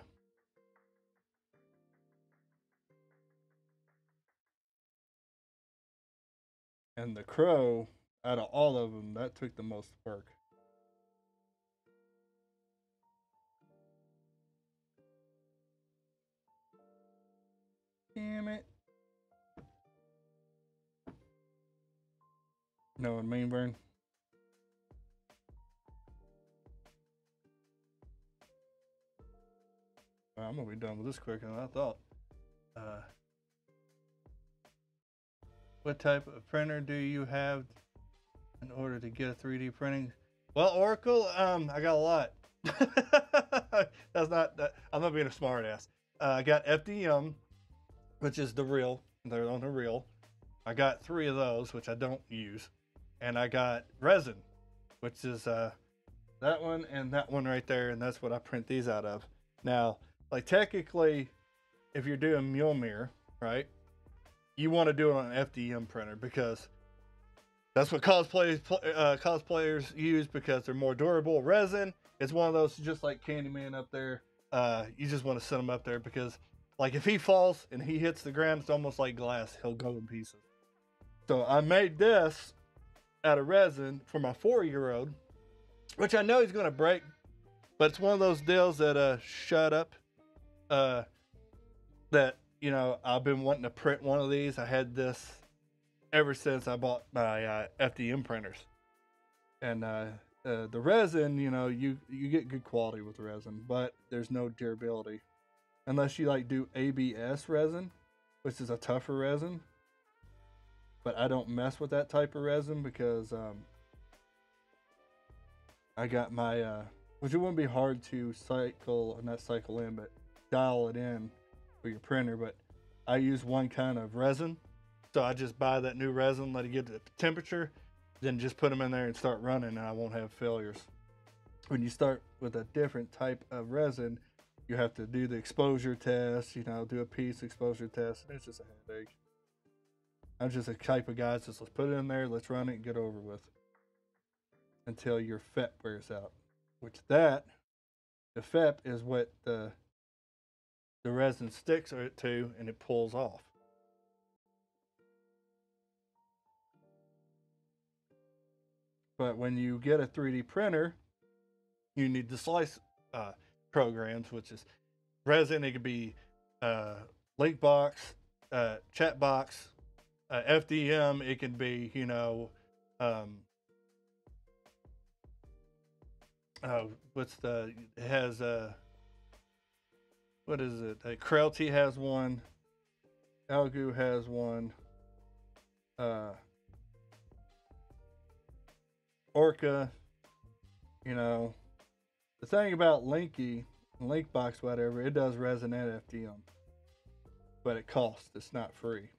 And the crow, out of all of them, that took the most work. Damn it. No, what I mean, Burn? Well, I'm gonna be done with this quicker than I thought. Uh, what type of printer do you have in order to get a 3D printing? Well, Oracle, um, I got a lot. That's not. That, I'm not being a smartass. Uh, I got FDM, which is the real. They're on the real. I got three of those, which I don't use, and I got resin, which is uh, that one and that one right there, and that's what I print these out of. Now, like technically, if you're doing Mjolnir, right, you want to do it on an FDM printer because that's what cosplayers uh, cosplayers use because they're more durable. Resin, it's one of those just like Candyman up there. Uh, you just want to set them up there because like if he falls and he hits the ground, it's almost like glass. He'll go in pieces. So I made this out of resin for my four-year-old, which I know he's gonna break, but it's one of those deals that uh shut up. Uh, that you know I've been wanting to print one of these. I had this ever since I bought my uh, FDM printers, and uh, uh, the resin, you know, you you get good quality with resin, but there's no durability unless you like do ABS resin, which is a tougher resin. But I don't mess with that type of resin because um, I got my, uh, which it wouldn't be hard to cycle, not cycle in, but dial it in for your printer. But I use one kind of resin, so I just buy that new resin, let it get to the temperature, then just put them in there and start running, and I won't have failures. When you start with a different type of resin, you have to do the exposure test, you know, do a piece exposure test, it's just a headache. I'm just a type of guy says, let's put it in there, let's run it and get over with until your FEP wears out. Which that, the FEP is what the the resin sticks it to and it pulls off. But when you get a 3D printer, you need to slice uh, programs, which is resin. It could be uh, LinkBox, uh, Chitubox, uh, FDM. It can be, you know, um, uh, what's the has uh what is it? Uh, Creality has one. Elegoo has one. Uh, Orca, you know, the thing about Linky, Linkbox, whatever, it does resonate FDM, but it costs. It's not free.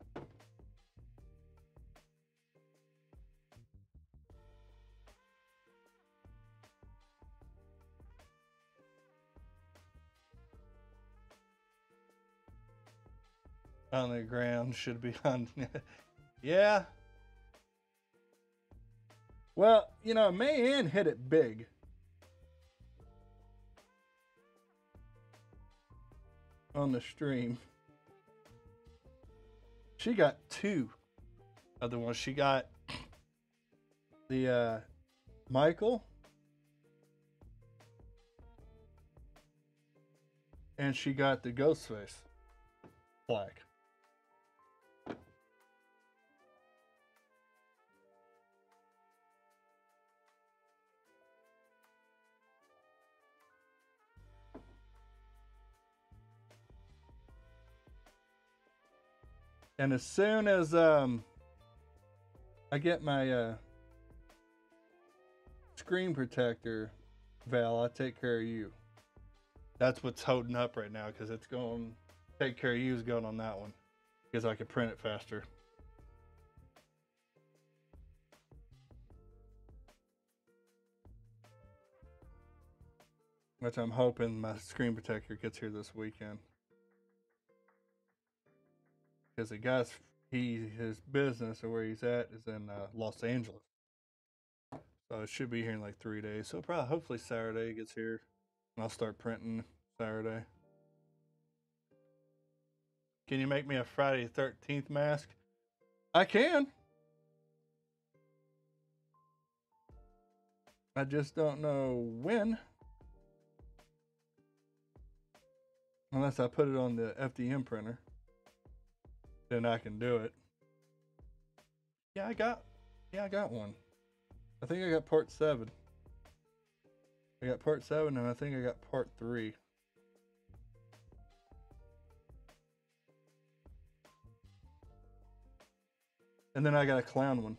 on the ground should be on. yeah. Well, you know, May Ann hit it big. On the stream. She got two other ones. She got the uh, Michael. And she got the Ghostface plaque. And as soon as um I get my uh, screen protector, Val, I'll take care of you. That's what's holding up right now because it's going, take care of you is going on that one because I can print it faster. Which I'm hoping my screen protector gets here this weekend. Because the guy's he his business or where he's at is in uh, Los Angeles. So it should be here in like three days. So probably hopefully Saturday gets here. And I'll start printing Saturday. Can you make me a Friday thirteenth mask? I can. I just don't know when. Unless I put it on the FDM printer, then I can do it. Yeah, I got, yeah, I got one. I think I got part seven. I got part seven, and I think I got part three. And then I got a clown one.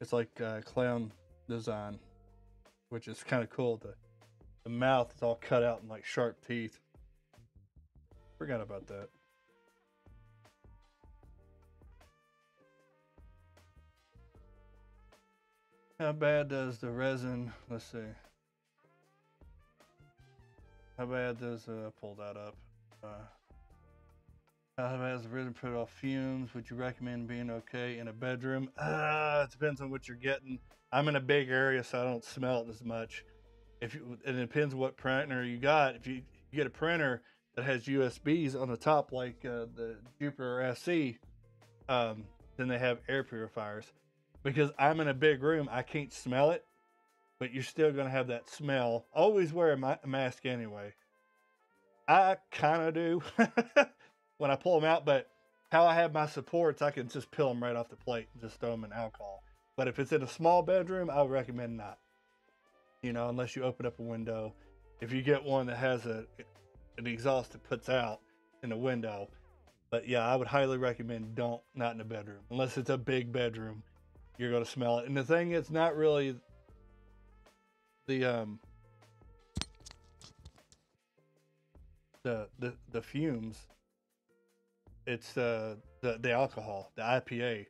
It's like a clown design, which is kind of cool. The the mouth is all cut out in like sharp teeth. Forgot about that. How bad does the resin, let's see. How bad does, uh, pull that up. Uh, how bad does the resin put off fumes? Would you recommend being okay in a bedroom? Uh, it depends on what you're getting. I'm in a big area, so I don't smell it as much. If you, it depends what printer you got. If you, you get a printer that has USBs on the top, like uh, the Jupiter SE, um, then they have air purifiers. Because I'm in a big room, I can't smell it, but you're still going to have that smell. Always wear a, ma- mask anyway. I kind of do when I pull them out, but how I have my supports, I can just peel them right off the plate and just throw them in alcohol. But if it's in a small bedroom, I would recommend not. You know, unless you open up a window. If you get one that has a an exhaust that puts out in the window. But yeah, I would highly recommend don't not in a bedroom unless it's a big bedroom. You're gonna smell it. And the thing is, not really the um the the the fumes. It's uh the the alcohol, the IPA.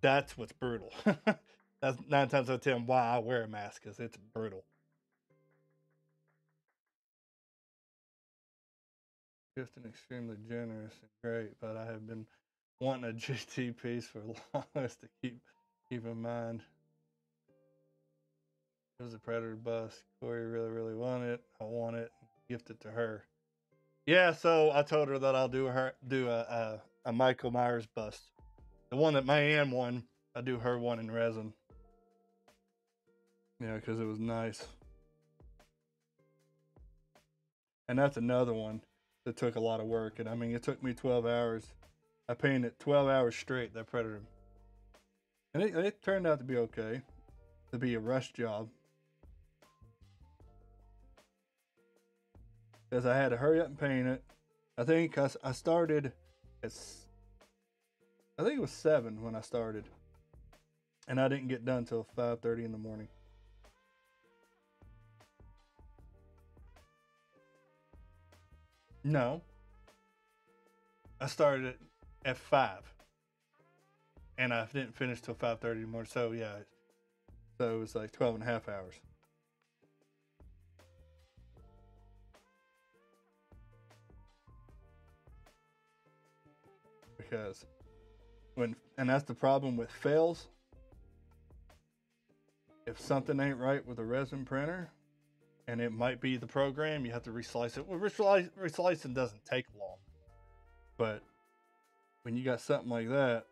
That's what's brutal. That's nine times out of ten why I wear a mask because it's brutal. Just an extremely generous and great, but I have been wanting a GT piece for longest to keep keep in mind. It was a Predator bust. Corey really, really wanted it. I want it. Gift it to her. Yeah, so I told her that I'll do her do a a, a Michael Myers bust. The one that Mayan won, I do her one in resin. Yeah, because it was nice. And that's another one that took a lot of work. And I mean, it took me 12 hours. I painted 12 hours straight, that Predator. And it, it turned out to be okay, to be a rush job. Because I had to hurry up and paint it. I think I, I started at, I think it was 7 when I started. And I didn't get done till 5.30 in the morning. No. I started at five, and I didn't finish till five thirty anymore. So yeah, so it was like 12 and a half hours. Because when and that's the problem with fails. If something ain't right with a resin printer, and it might be the program. You have to reslice it. Well, reslice, reslicing doesn't take long, but when you got something like that,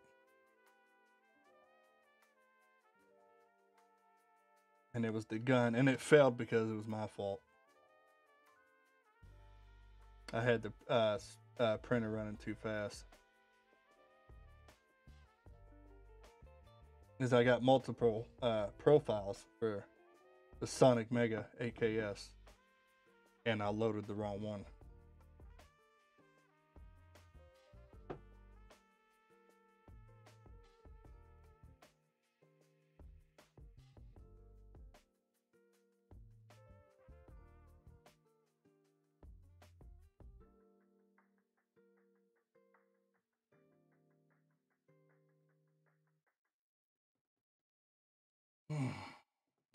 and it was the gun, and it failed because it was my fault. I had the uh, uh, printer running too fast. Is I got multiple uh, profiles for the Sonic Mega 8KS, and I loaded the wrong one.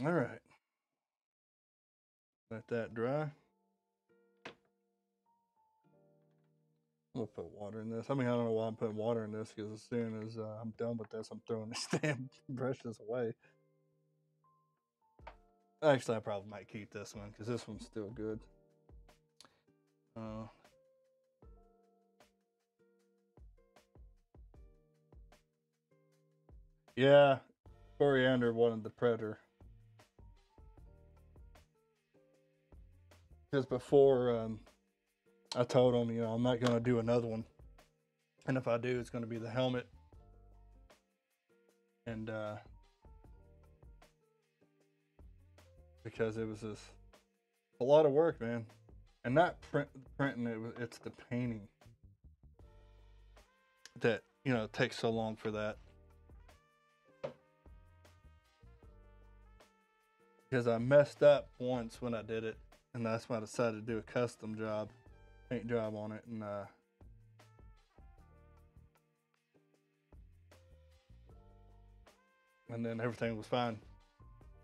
All right. Let that dry. I'm gonna put water in this. I mean, I don't know why I'm putting water in this because as soon as uh, I'm done with this, I'm throwing this damn brushes away. Actually, I probably might keep this one because this one's still good. Uh, yeah, Coriander wanted the Predator. Because before um, I told him, you know, I'm not going to do another one. And if I do, it's going to be the helmet. And uh, because it was just a lot of work, man. And not print, printing it, it's the painting that, you know, takes so long for that. Because I messed up once when I did it, and that's why I decided to do a custom job, paint job on it, and uh, and then everything was fine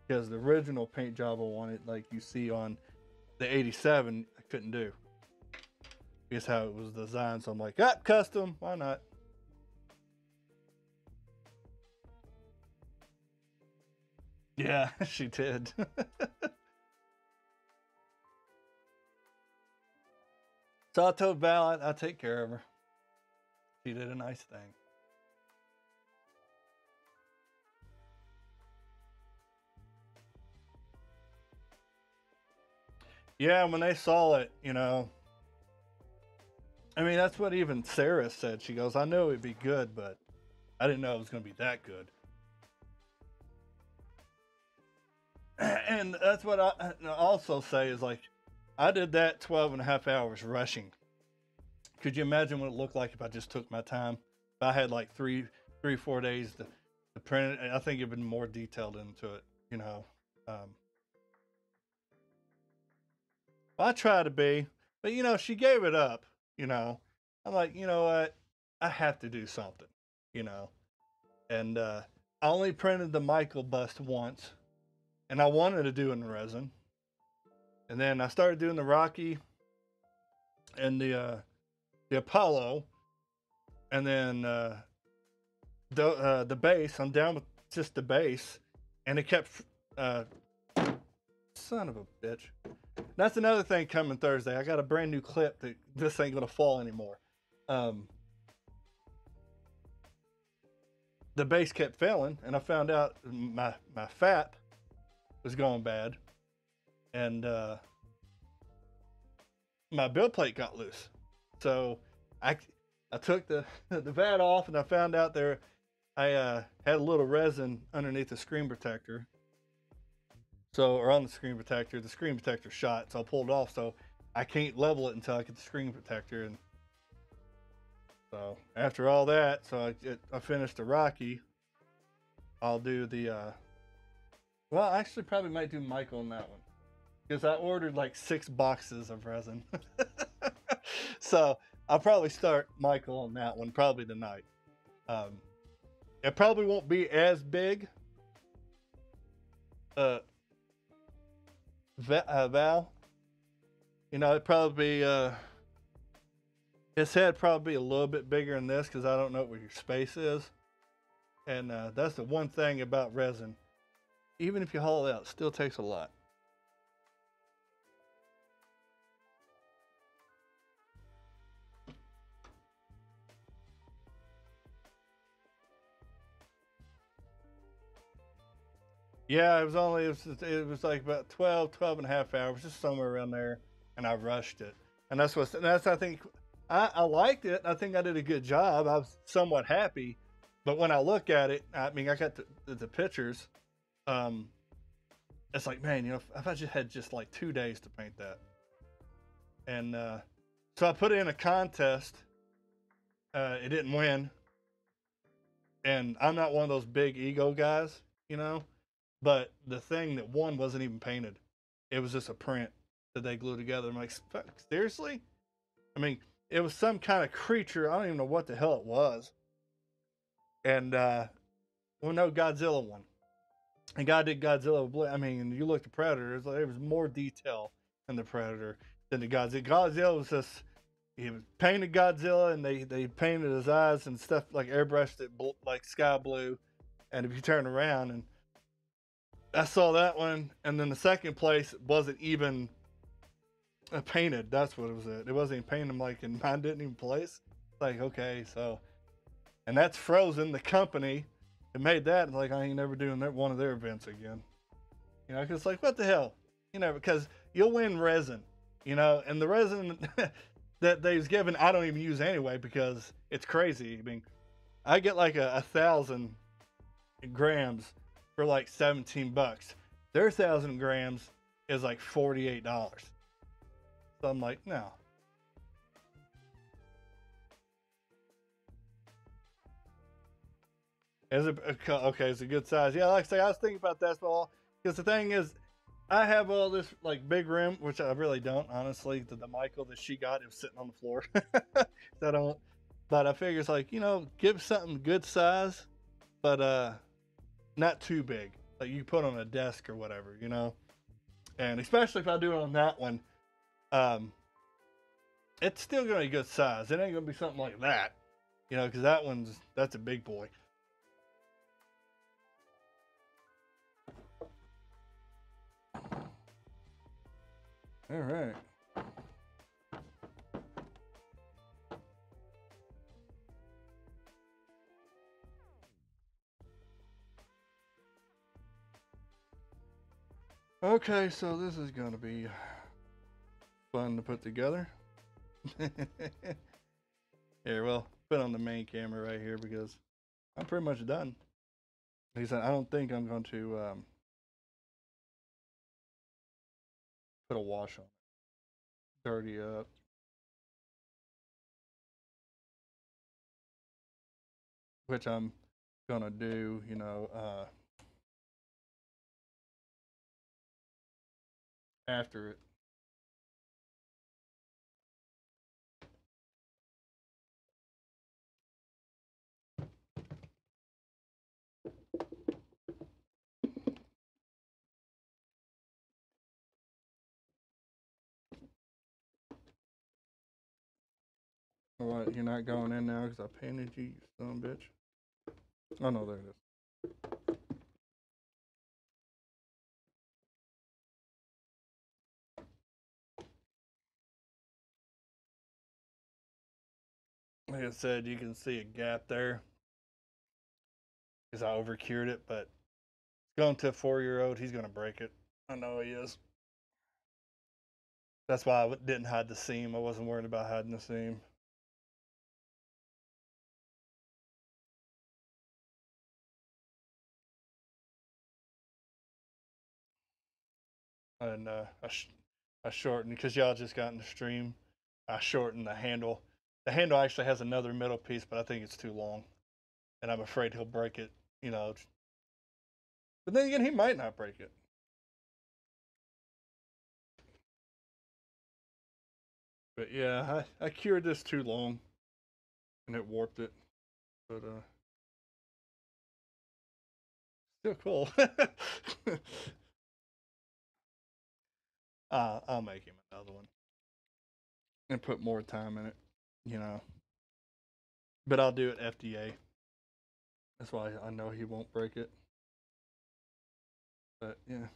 because the original paint job I wanted, like you see on the 87, I couldn't do. Guess how it was designed. So I'm like, ah, custom, why not? Yeah, she did. so I told Val I'd, I'd take care of her. She did a nice thing. Yeah, when they saw it, you know. I mean, that's what even Sarah said. She goes, I knew it'd be good, but I didn't know it was going to be that good. And that's what I also say is like, I did that 12 and a half hours rushing. Could you imagine what it looked like if I just took my time? If I had like three, three, four days to, to print it, I think it'd been more detailed into it, you know. Um, I try to be, but you know, she gave it up. You know, I'm like, you know what? I have to do something. You know, and uh, I only printed the Michael bust once, and I wanted to do it in resin. And then I started doing the Rocky and the uh, the Apollo, and then uh, the uh, the base. I'm down with just the base, and it kept. Uh, son of a bitch. That's another thing coming Thursday. I got a brand new clip that this ain't gonna fall anymore. Um, the base kept failing, and I found out my my vat was going bad, and uh, my build plate got loose. So I I took the the vat off, and I found out there I uh, had a little resin underneath the screen protector so, or on the screen protector, the screen protector shot, so I pulled off. So I can't level it until I get the screen protector. And so after all that, so I, it, I finished the Rocky. I'll do the, uh, well, I actually probably might do Michael on that one because I ordered like six boxes of resin. so I'll probably start Michael on that one probably tonight. Um, it probably won't be as big. Uh, uh, Val. You know, it'd probably uh, his head probably be a little bit bigger than this because I don't know what your space is. And uh, that's the one thing about resin. Even if you haul it out, it still takes a lot. Yeah, it was only, it was, it was like about 12, 12 and a half hours, just somewhere around there. And I rushed it. And that's what, that's, I think, I, I liked it. I think I did a good job. I was somewhat happy. But when I look at it, I mean, I got the, the pictures. Um, it's like, man, you know, if I just had just like two days to paint that. And uh, so I put it in a contest. Uh, it didn't win. And I'm not one of those big ego guys, you know? But the thing that one wasn't even painted. It was just a print that they glued together. I'm like, seriously? I mean, it was some kind of creature. I don't even know what the hell it was. And, uh, well, no, Godzilla one. And God did Godzilla. I mean, you look at Predator, it's like, there was more detail in the Predator than the Godzilla. Godzilla was just he was painted Godzilla, and they they painted his eyes and stuff like airbrushed it like sky blue. And if you turn around and I saw that one, and then the second place wasn't even uh, painted. That's what it was. At. It wasn't even painted. I'm Like, and mine didn't even place. Like, okay, so, and that's Phrozen, the company that made that. Like, I ain't never doing that one of their events again. You know, because like, what the hell? You know, because you'll win resin. You know, and the resin that they've given, I don't even use anyway because it's crazy. I mean, I get like a, a thousand grams for like 17 bucks. Their thousand grams is like $48. So I'm like, no. Is it okay? It's a good size. Yeah, like I say, I was thinking about that ball because the thing is, I have all this like big rim, which I really don't, honestly. The, the Michael that she got is sitting on the floor. that I don't, but I figure it's like you know, give something good size, but uh, not too big. Like you put on a desk or whatever, you know. And especially if I do it on that one, um, it's still gonna be good size. It ain't gonna be something like that, you know, because that one's that's a big boy. All right. Okay, so this is going to be fun to put together. here, well, put on the main camera right here because I'm pretty much done. He said, I don't think I'm going to um, put a wash on it. Dirty up. Which I'm going to do, you know, uh, after it. What, you're not going in now because I painted you, you son bitch? Oh, no, there it is. Like I said, you can see a gap there because I overcured it, but going to a four-year-old, he's going to break it. I know he is. That's why I didn't hide the seam. I wasn't worried about hiding the seam. And uh, I, sh- I shortened because y'all just got in the stream. I shortened the handle. The handle actually has another middle piece, but I think it's too long, and I'm afraid he'll break it. You know. But then again, he might not break it. But yeah, I, I cured this too long, and it warped it. But uh, still cool. uh, I'll make him another one and put more time in it, you know. But I'll do it FDM. That's why I know he won't break it. But yeah,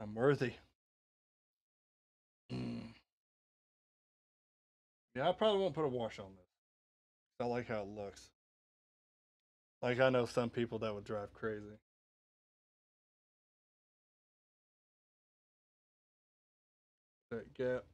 I'm worthy. Mm. Yeah, I probably won't put a wash on this. I like how it looks. Like I know some people that would drive crazy. That gap.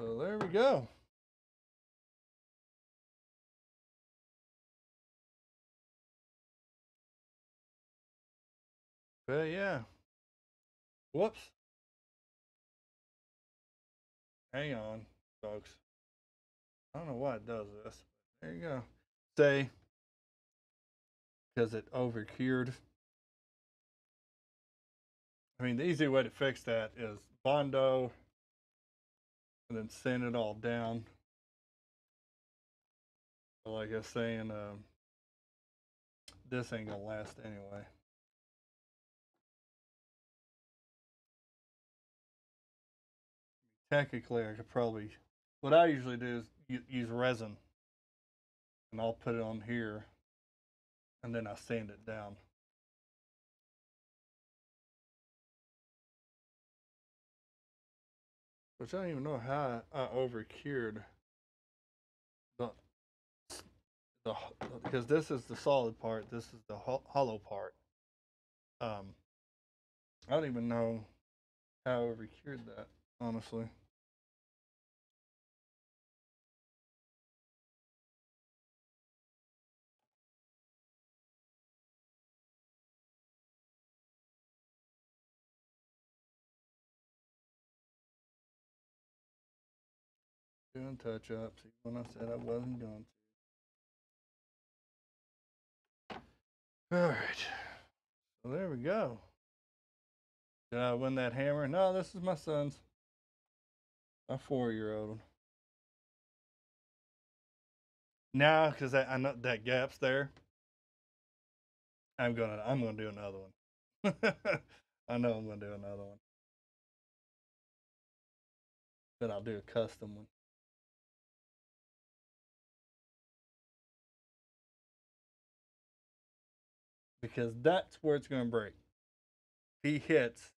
So there we go. But yeah. Whoops. Hang on, folks. I don't know why it does this. There you go. Say, because it overcured. I mean, the easy way to fix that is Bondo and then sand it all down. But like I was saying, um, this ain't gonna last anyway. Technically, I could probably. What I usually do is use resin, and I'll put it on here, and then I sand it down. Which I don't even know how I, I over cured the the because this is the solid part, this is the ho- hollow part. Um, I don't even know how I over cured that, honestly. Doing touch ups, even when I said I wasn't going to. All right. So there we go. Did I win that hammer? No, this is my son's. My four year old. Now, because I know that gap's there, I'm gonna I'm gonna do another one. I know I'm gonna do another one. Then I'll do a custom one. Because that's where it's going to break. He hits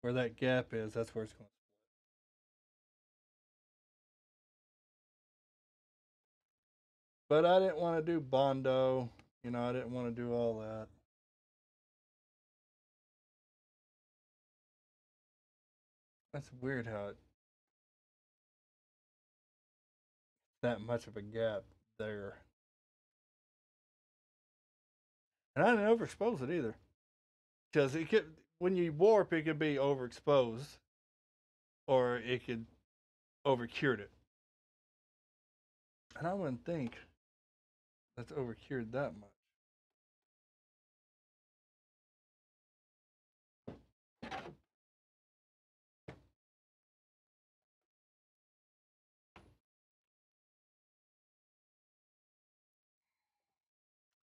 where that gap is, that's where it's going to. But I didn't want to do Bondo. You know, I didn't want to do all that. That's weird how it that much of a gap there. And I didn't overexpose it either. Because it could, when you warp, it could be overexposed or it could overcured it. And I wouldn't think that's overcured that much.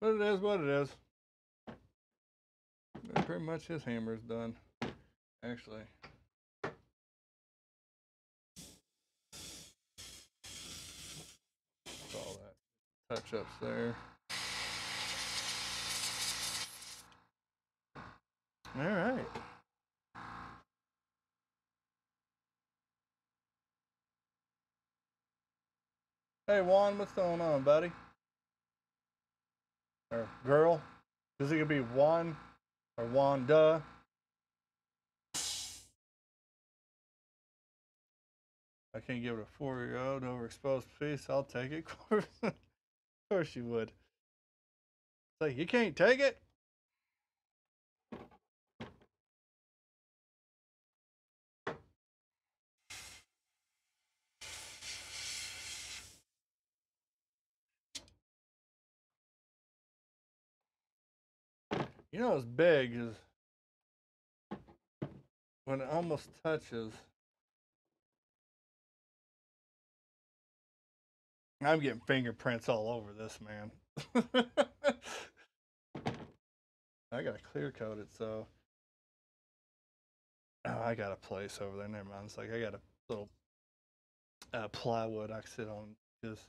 But it is what it is. Pretty much his hammer's done. Actually. All that touch ups there. All right. Hey Juan, what's going on, buddy? Or girl? Is it gonna be Juan Wanda? I can't give it a four-year-old overexposed piece. I'll take it. of course you would. It's like you can't take it. You know it's big is when it almost touches. I'm getting fingerprints all over this, man. I gotta clear coat it, so. Oh, I got a place over there. Never mind. It's like I got a little uh, plywood I sit on. Just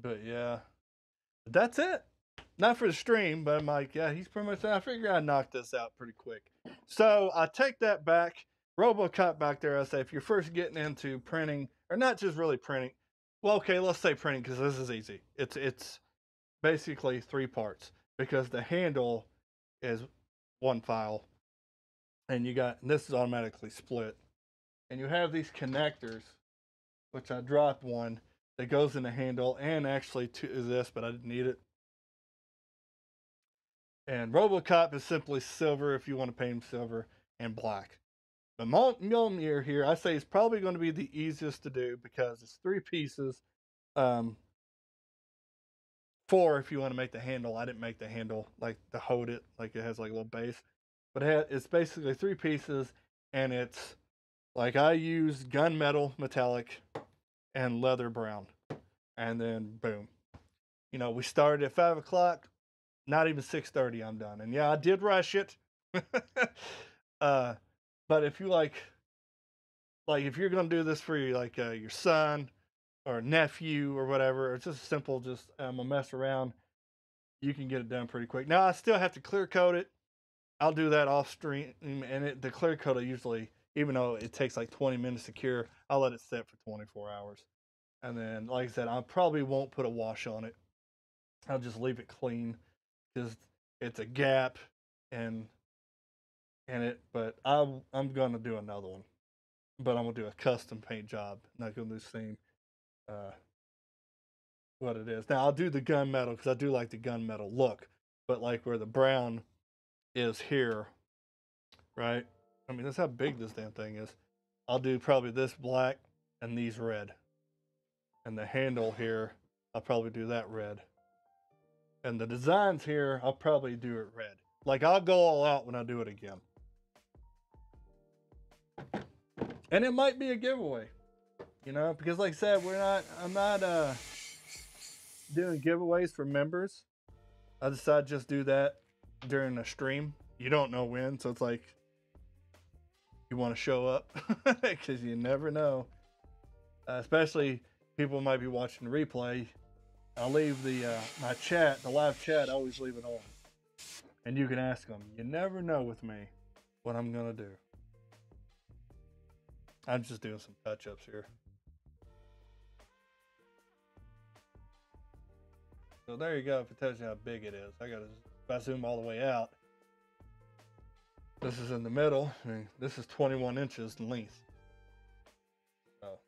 But yeah, that's it. Not for the stream, but I'm like, yeah, he's pretty much. I figure I knocked this out pretty quick. So I take that back. RoboCop back there. I say, if you're first getting into printing, or not just really printing, well, okay, let's say printing because this is easy. It's it's basically three parts because the handle is one file, and you got and this is automatically split, and you have these connectors, which I dropped one that goes in the handle and actually to this, but I didn't need it. And Robocop is simply silver if you want to paint him silver and black. The Mul- Mjolnir here, I say, is probably going to be the easiest to do because it's three pieces. Um, four if you want to make the handle. I didn't make the handle like to hold it, like it has like a little base, but it ha- it's basically three pieces, and it's like I use gunmetal metallic and leather brown, and then boom, you know we started at five o'clock, not even six thirty. I'm done, and yeah, I did rush it. uh, but if you like, like if you're gonna do this for your like uh, your son or nephew or whatever, it's just simple, just um, a mess around. You can get it done pretty quick. Now I still have to clear coat it. I'll do that off stream, and it, the clear coat I usually, even though it takes like 20 minutes to cure, I'll let it sit for 24 hours. And then, like I said, I probably won't put a wash on it. I'll just leave it clean because it's a gap and and it. But I I'm gonna do another one, but I'm gonna do a custom paint job. Not gonna do the same uh, what it is. Now I'll do the gunmetal because I do like the gunmetal look, but like where the brown is here, right? I mean, that's how big this damn thing is. I'll do probably this black and these red, and the handle here I'll probably do that red, and the designs here I'll probably do it red. Like I'll go all out when I do it again. And it might be a giveaway you know because like i said we're not i'm not uh doing giveaways for members i decided just do that during a stream you don't know when so it's like you want to show up? Because you never know. Uh, especially people might be watching the replay. I'll leave the uh, my chat the live chat I always leave it on. And you can ask them you never know with me what i'm gonna do. I'm just doing some touch-ups here. So there you go. If it tells you how big it is, I gotta I zoom all the way out. This is in the middle. I mean, this is 21 inches in length. So,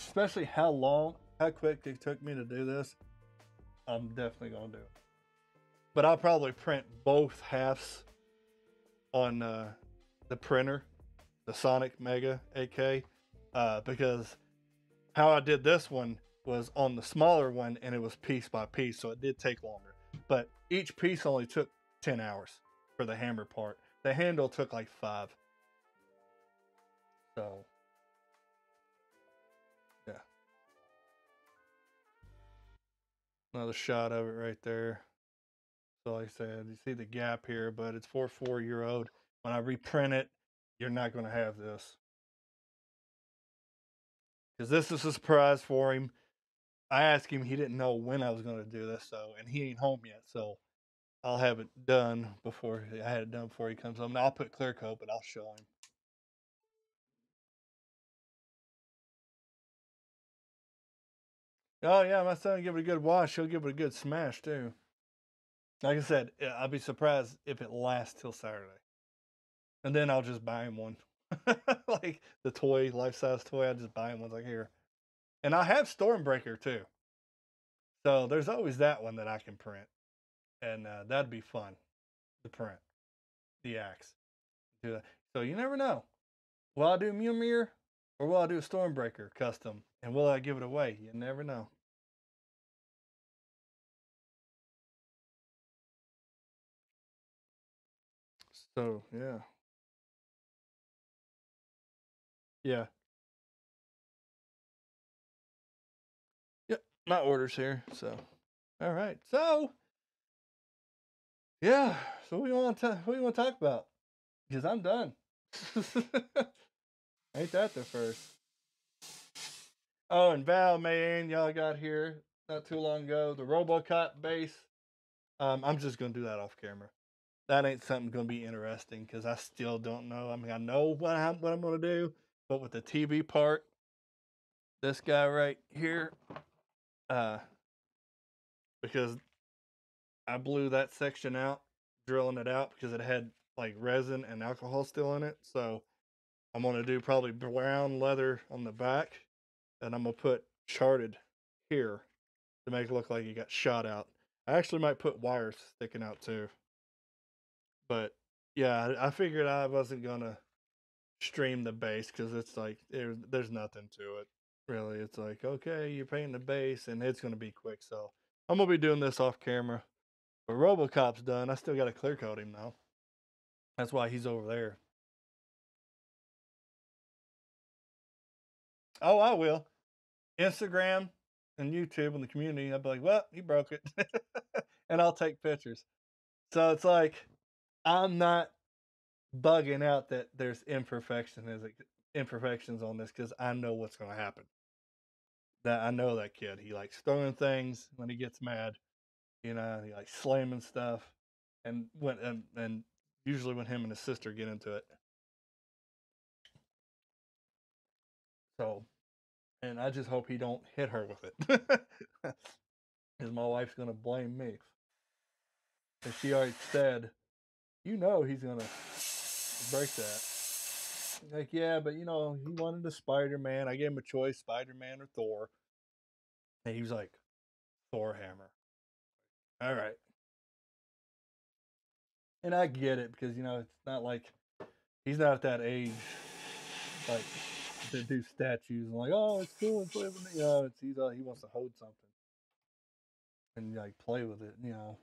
especially how long, how quick it took me to do this, I'm definitely gonna do it. But I'll probably print both halves on uh, the printer, the Sonic Mega 8K, uh, because how I did this one was on the smaller one and it was piece by piece, so it did take longer. But each piece only took 10 hours for the hammer part. The handle took like five. So, yeah. Another shot of it right there. So, like I said, you see the gap here, but it's for four year old. When I reprint it, you're not going to have this. Because this is a surprise for him. I asked him, he didn't know when I was going to do this, so and he ain't home yet, so I'll have it done before I had it done before he comes home. Now I'll put clear coat, but I'll show him. Oh yeah, my son give it a good wash. He'll give it a good smash too. Like I said, eh, I'll be surprised if it lasts till Saturday, and then I'll just buy him one, like the toy, life size toy. I just buy him ones like here. And I have Stormbreaker too. So there's always that one that I can print. And uh, that'd be fun to print the axe. So you never know. Will I do Mjolnir or will I do a Stormbreaker custom? And will I give it away? You never know. So, yeah. Yeah. My orders here. So, all right. So, yeah. So we want to what do you want to talk about? Because I'm done. Ain't that the first? Oh, and Val man, y'all got here not too long ago. The RoboCop base. Um, I'm just gonna do that off camera. That ain't something gonna be interesting because I still don't know. I mean, I know what I'm what I'm gonna do, but with the TV part, this guy right here, uh, because I blew that section out, drilling it out because it had like resin and alcohol still in it. So I'm gonna do probably brown leather on the back, and I'm gonna put charted here to make it look like it got shot out. I actually might put wires sticking out too, but yeah, I figured I wasn't gonna stream the base because it's like there, there's nothing to it really. It's like okay, you're painting the base and it's gonna be quick. So I'm gonna be doing this off camera. But RoboCop's done. I still got to clear coat him though. That's why he's over there. Oh, I will. Instagram and YouTube and the community. I'll be like, well, he broke it, and I'll take pictures. So it's like I'm not bugging out that there's imperfections imperfections on this because I know what's going to happen. That I know that kid. He likes throwing things when he gets mad. You know, he likes slamming stuff, and when and, and usually when him and his sister get into it. So, and I just hope he don't hit her with it, because my wife's gonna blame me. And she already said, you know, he's gonna break that. Like, yeah, but you know, he wanted a Spider Man. I gave him a choice, Spider Man or Thor. And he was like, Thor hammer. All right. And I get it because, you know, it's not like he's not at that age like to do statues and like, oh, it's cool and play with. You know, it's he's uh, he wants to hold something and like play with it, you know.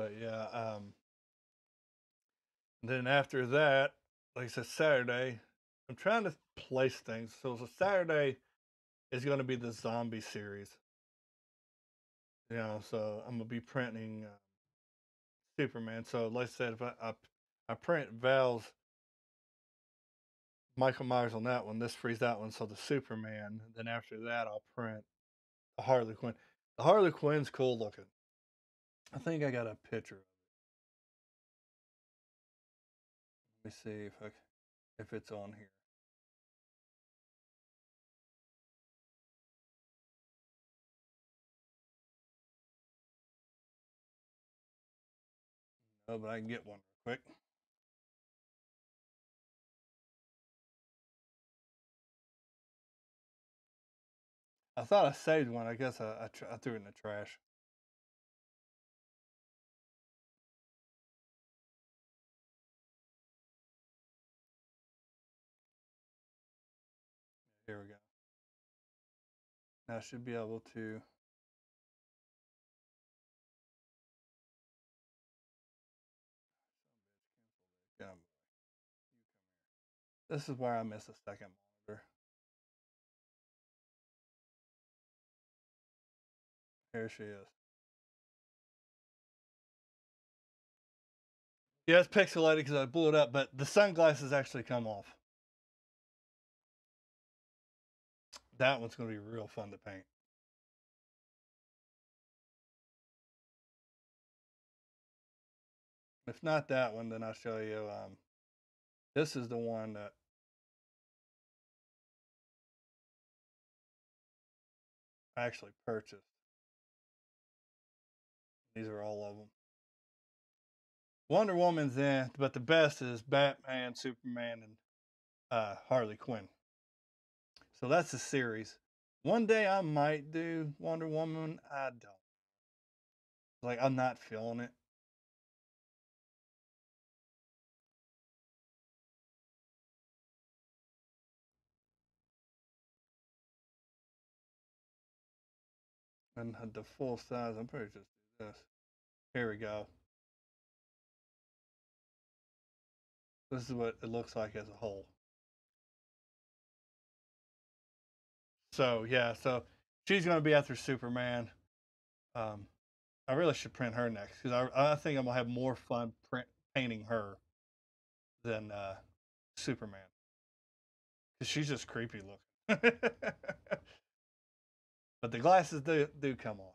But yeah, um then after that, like I said, Saturday, I'm trying to place things. So, Saturday is going to be the zombie series. You know, so I'm gonna be printing uh, Superman. So, like I said, if I, I I print Val's Michael Myers on that one, this frees that one. So the Superman. Then after that, I'll print the Harley Quinn. The Harley Quinn's cool looking. I think I got a picture. Let me see if I, if it's on here. No, but I can get one real quick. I thought I saved one. I guess I, I, I threw it in the trash. I should be able to. This is where I miss a second monitor. Here she is. Yeah, it's pixelated because I blew it up, but the sunglasses actually come off. That one's going to be real fun to paint. If not that one, then I'll show you. Um, this is the one that I actually purchased. These are all of them. Wonder Woman's in, but the best is Batman, Superman, and uh, Harley Quinn. So that's the series. One day I might do Wonder Woman. I don't. Like I'm not feeling it. And the full size, I'm pretty just this. Here we go. This is what it looks like as a whole. So yeah, so she's gonna be after Superman. Um, I really should print her next because I I think I'm gonna have more fun print painting her than uh, Superman because she's just creepy looking. but the glasses do do come off.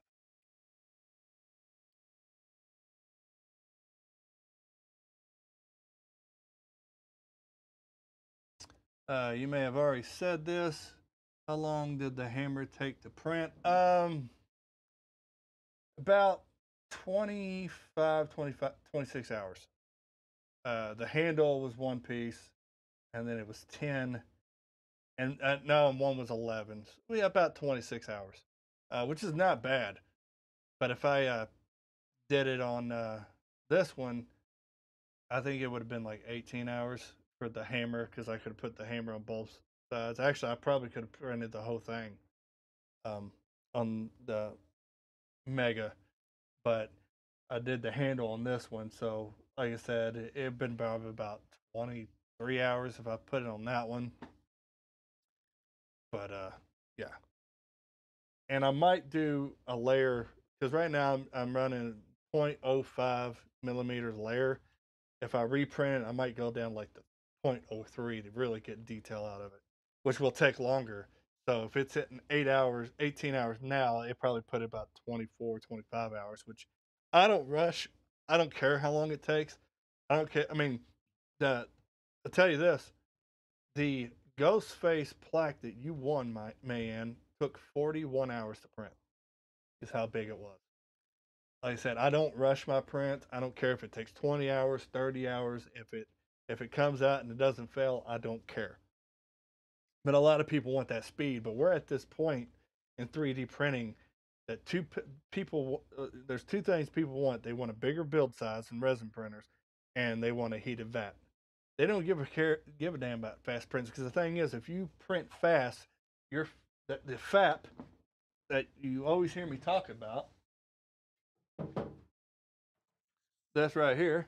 Uh, you may have already said this. How long did the hammer take to print? Um, about 25, 25, 26 hours. Uh, the handle was one piece, and then it was 10 and uh, no, one was 11. So yeah, about 26 hours, uh, which is not bad. But if I uh, did it on uh, this one, I think it would have been like 18 hours for the hammer because I could have put the hammer on both Actually, I probably could have printed the whole thing um, on the Mega, but I did the handle on this one. So, like I said, it had been probably about 23 hours if I put it on that one. But uh, yeah. And I might do a layer because right now I'm, I'm running 0.05 millimeter layer. If I reprint it, I might go down like the 0.03 to really get detail out of it, which will take longer. So if it's hitting eight hours, 18 hours now, it probably put about 24, 25 hours, which I don't rush. I don't care how long it takes. I don't care. I mean, the, I'll tell you this the Ghostface plaque that you won, my man, took 41 hours to print, is how big it was. Like I said, I don't rush my print. I don't care if it takes 20 hours, 30 hours. If it if it comes out and it doesn't fail, I don't care. But a lot of people want that speed. But we're at this point in 3D printing that two p- people uh, there's two things people want. They want a bigger build size in resin printers, and they want a heated vat. They don't give a care give a damn about fast prints because the thing is, if you print fast, your the, the FAP that you always hear me talk about, that's right here,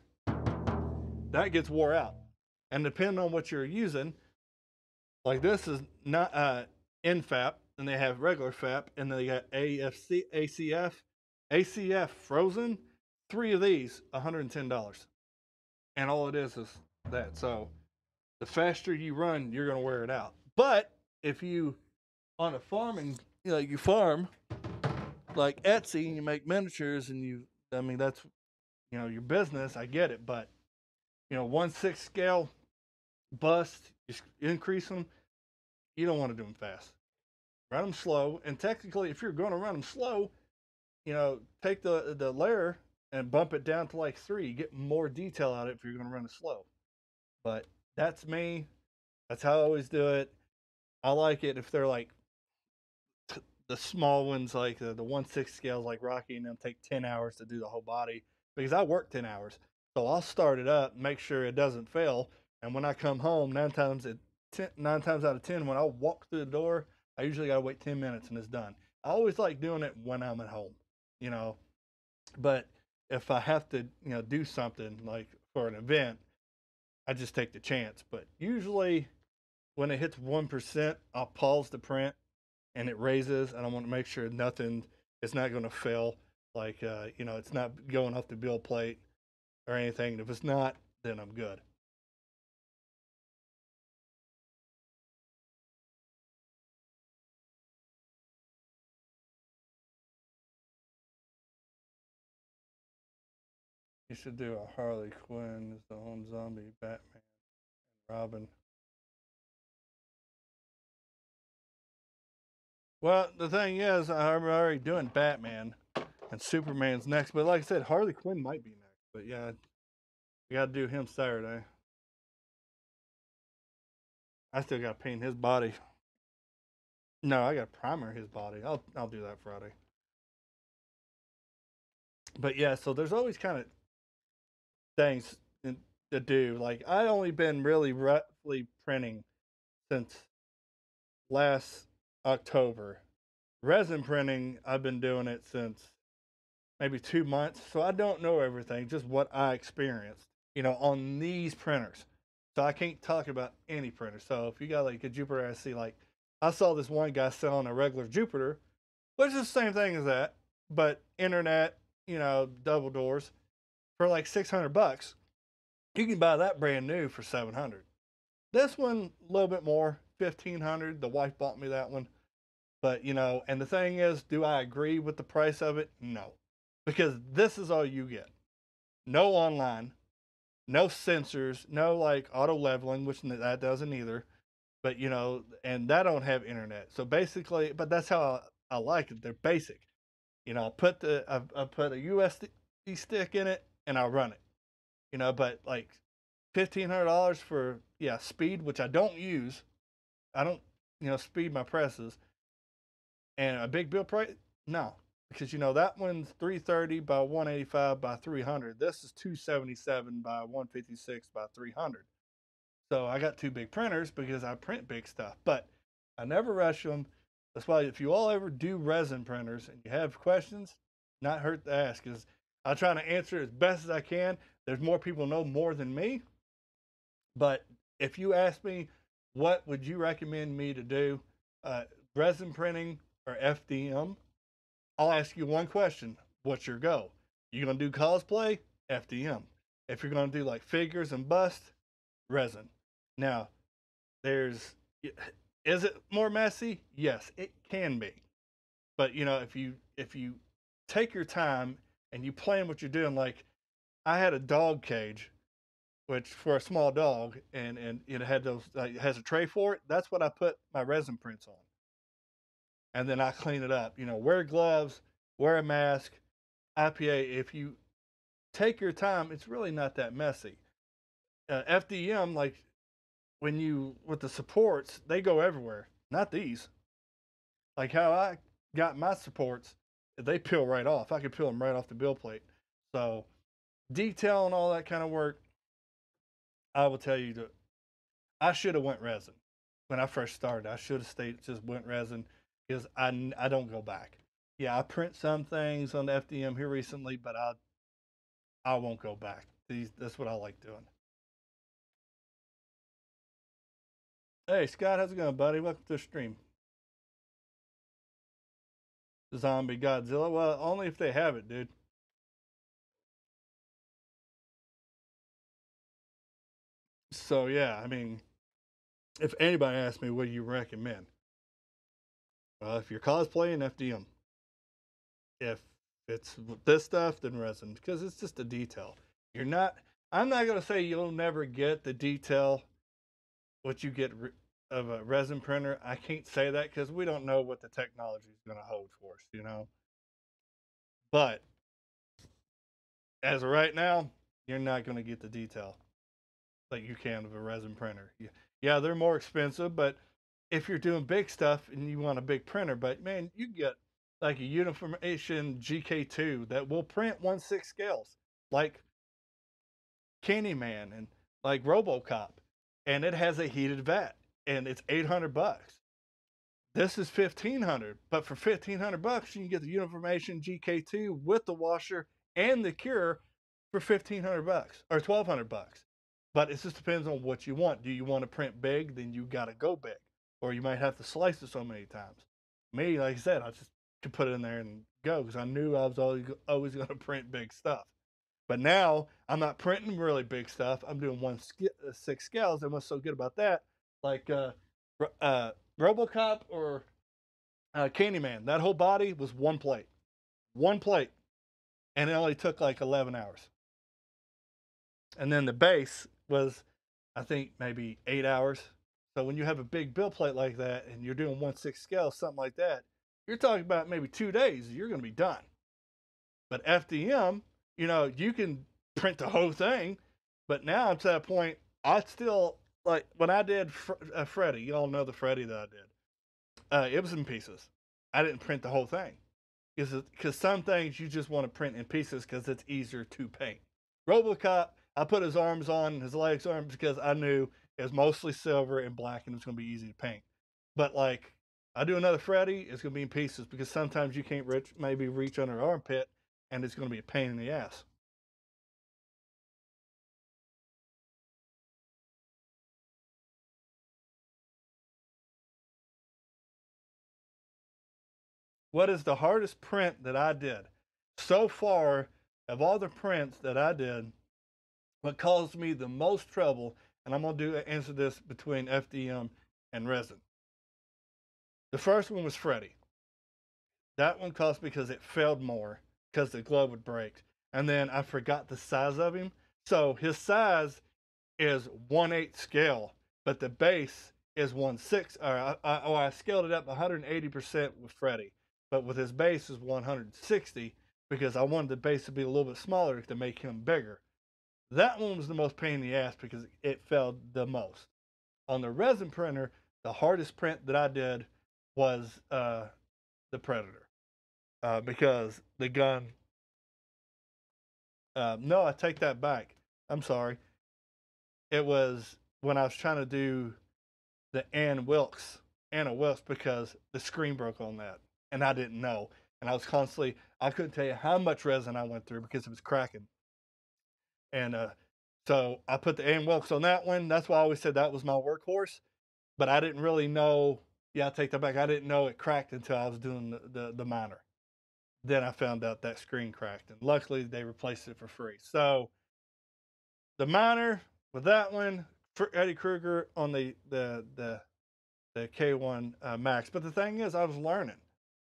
that gets wore out. And depending on what you're using, like this is not uh, NFAP, and they have regular FAP, and then they got AFC, ACF, ACF Phrozen. Three of these, $110. And all it is is that. So the faster you run, you're going to wear it out. But if you, on a farming, you know, you farm like Etsy and you make miniatures and you, I mean, that's, you know, your business. I get it. But, you know, one six scale bust, increase them. You don't want to do them fast. Run them slow. And technically, if you're going to run them slow, you know, take the the layer and bump it down to like three. Get more detail out of it if you're going to run it slow. But that's me. That's how I always do it. I like it if they're like t- the small ones, like the, the one six scales, like Rocky and them, take ten hours to do the whole body because I work ten hours. So I'll start it up, make sure it doesn't fail, and when I come home, nine times it ten, nine times out of ten, when I walk through the door, I usually gotta wait ten minutes and it's done. I always like doing it when I'm at home, you know. But if I have to, you know, do something like for an event, I just take the chance. But usually, when it hits one percent, I'll pause the print, and it raises, and I want to make sure nothing, it's not going to fail. Like, uh, you know, it's not going off the bill plate or anything. If it's not, then I'm good. You should do a Harley Quinn as the home zombie, Batman, and Robin. Well, the thing is, I'm already doing Batman, and Superman's next. But like I said, Harley Quinn might be next. But yeah, we got to do him Saturday. I still got to paint his body. No, I got to primer his body. I'll I'll do that Friday. But yeah, so there's always kind of things to do. Like I only been really roughly printing since last October. Resin printing, I've been doing it since maybe two months. So I don't know everything, just what I experienced, you know, on these printers. So I can't talk about any printer. So if you got like a Jupiter SE, like I saw this one guy selling a regular Jupiter, which is the same thing as that, but internet, you know, double doors for like 600 bucks. You can buy that brand new for 700. This one a little bit more, 1500. The wife bought me that one. But, you know, and the thing is, do I agree with the price of it? No. Because this is all you get. No online, no sensors, no like auto leveling, which that doesn't either. But, you know, and that don't have internet. So basically, but that's how I, I like it. They're basic. You know, I put the I, I put a USB stick in it and I'll run it. You know, but like fifteen hundred dollars for yeah speed, which I don't use. I don't you know, speed my presses. And a big build price, no, because you know that one's 330 by 185 by 300. This is 277 by 156 by 300. So I got two big printers because I print big stuff, but I never rush them. That's why if you all ever do resin printers and you have questions, not hurt to ask because I try to answer as best as I can. There's more people know more than me, but if you ask me, what would you recommend me to do, uh, resin printing or FDM? I'll ask you one question: What's your goal? You gonna do cosplay? FDM. If you're gonna do like figures and bust, resin. Now, there's is it more messy? Yes, it can be. But you know, if you if you take your time and you plan what you're doing, like I had a dog cage, which for a small dog, and and it had those like, it has a tray for it. That's what I put my resin prints on, and then I clean it up. You know, wear gloves, wear a mask. IPA. If you take your time, it's really not that messy. Uh, FDM, like when you with the supports, they go everywhere. Not these. Like how I got my supports, they peel right off. I could peel them right off the build plate. So detail and all that kind of work, I will tell you that I should have went resin when I first started. I should have stayed just went resin because I I don't go back. Yeah, I print some things on the FDM here recently, but I I won't go back. These that's what I like doing. Hey, Scott, how's it going, buddy? Welcome to the stream. Zombie Godzilla. Well, only if they have it, dude. So, yeah, I mean, if anybody asks me, what do you recommend? Well, if you're cosplaying, FDM. If it's this stuff, then resin, because it's just a detail. You're not, I'm not going to say you'll never get the detail what you get of a resin printer. I can't say that because we don't know what the technology is going to hold for us, you know. But as of right now, you're not going to get the detail like you can of a resin printer. Yeah, they're more expensive, but if you're doing big stuff and you want a big printer, but man, you get like a Uniformation GK2 that will print one six scales, like Candyman and like RoboCop and it has a heated vat and it's 800 bucks. This is 1500, but for 1500 bucks you can get the Uniformation GK2 with the washer and the cure for 1500 bucks or 1200 bucks. But it just depends on what you want. Do you want to print big? Then you got to go big, or you might have to slice it so many times. Me, like I said, I just could put it in there and go because I knew I was always always going to print big stuff. But now I'm not printing really big stuff. I'm doing one uh, six scales. And what's so good about that, like uh, uh, RoboCop or uh, Candyman, that whole body was one plate, one plate, and it only took like 11 hours. And then the base was, I think, maybe eight hours. So when you have a big build plate like that and you're doing one six scale, something like that, you're talking about maybe two days. You're going to be done. But FDM, you know, you can print the whole thing, but now I'm to that point. I still like when I did Fr- uh, Freddy. You all know the Freddy that I did. Uh, it was in pieces. I didn't print the whole thing because some things you just want to print in pieces because it's easier to paint. RoboCop, I put his arms on, his legs on because I knew it was mostly silver and black and it's going to be easy to paint. But like I do another Freddy, it's going to be in pieces because sometimes you can't reach maybe reach under armpit and it's going to be a pain in the ass. What is the hardest print that I did? So far, of all the prints that I did, what caused me the most trouble, and I'm to do uh, answer this between FDM and resin. The first one was Freddy. That one cost because it failed more because the glove would break. And then I forgot the size of him. So his size is one eighth scale, but the base is one six. Or I, I, oh, I scaled it up 180 percent with Freddy, but with his base is 160 because I wanted the base to be a little bit smaller to make him bigger. That one was the most pain in the ass because it failed the most. On the resin printer, the hardest print that I did was uh, the Predator uh, because the gun. Uh, no, I take that back. I'm sorry. It was when I was trying to do the Ann Wilkes, Anna Wilkes, because the screen broke on that, and I didn't know, and I was constantly. I couldn't tell you how much resin I went through because it was cracking, and uh, so I put the Ann Wilkes on that one. That's why I always said that was my workhorse, but I didn't really know. Yeah, I take that back. I didn't know it cracked until I was doing the, the, the minor. Then I found out that screen cracked, and luckily they replaced it for free. So the minor with that one, for Eddie Krueger on the the the the K1 uh, Max. But the thing is, I was learning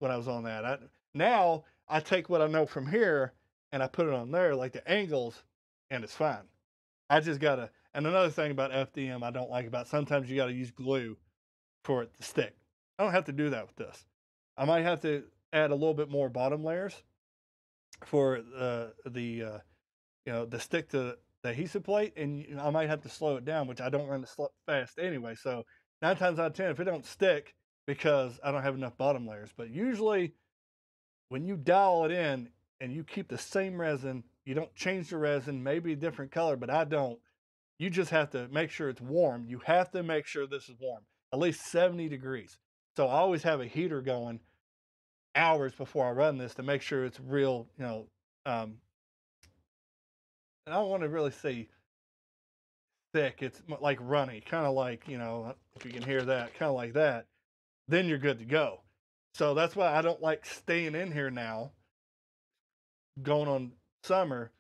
when I was on that. I, now I take what I know from here and I put it on there, like the angles, and it's fine. I just gotta. And another thing about FDM I don't like about sometimes you gotta use glue for it to stick. I don't have to do that with this. I might have to add a little bit more bottom layers for uh, the uh, you know the stick to the adhesive plate, and I might have to slow it down, which I don't run it fast anyway. So nine times out of ten, if it don't stick because I don't have enough bottom layers, but usually when you dial it in and you keep the same resin, you don't change the resin, maybe a different color, but I don't. You just have to make sure it's warm. You have to make sure this is warm, at least 70 degrees. So I always have a heater going hours before I run this to make sure it's real, you know, um, and I don't want to really say thick. It's like runny, kind of like, you know, if you can hear that, kind of like that. Then you're good to go. So that's why I don't like staying in here now, going on summer,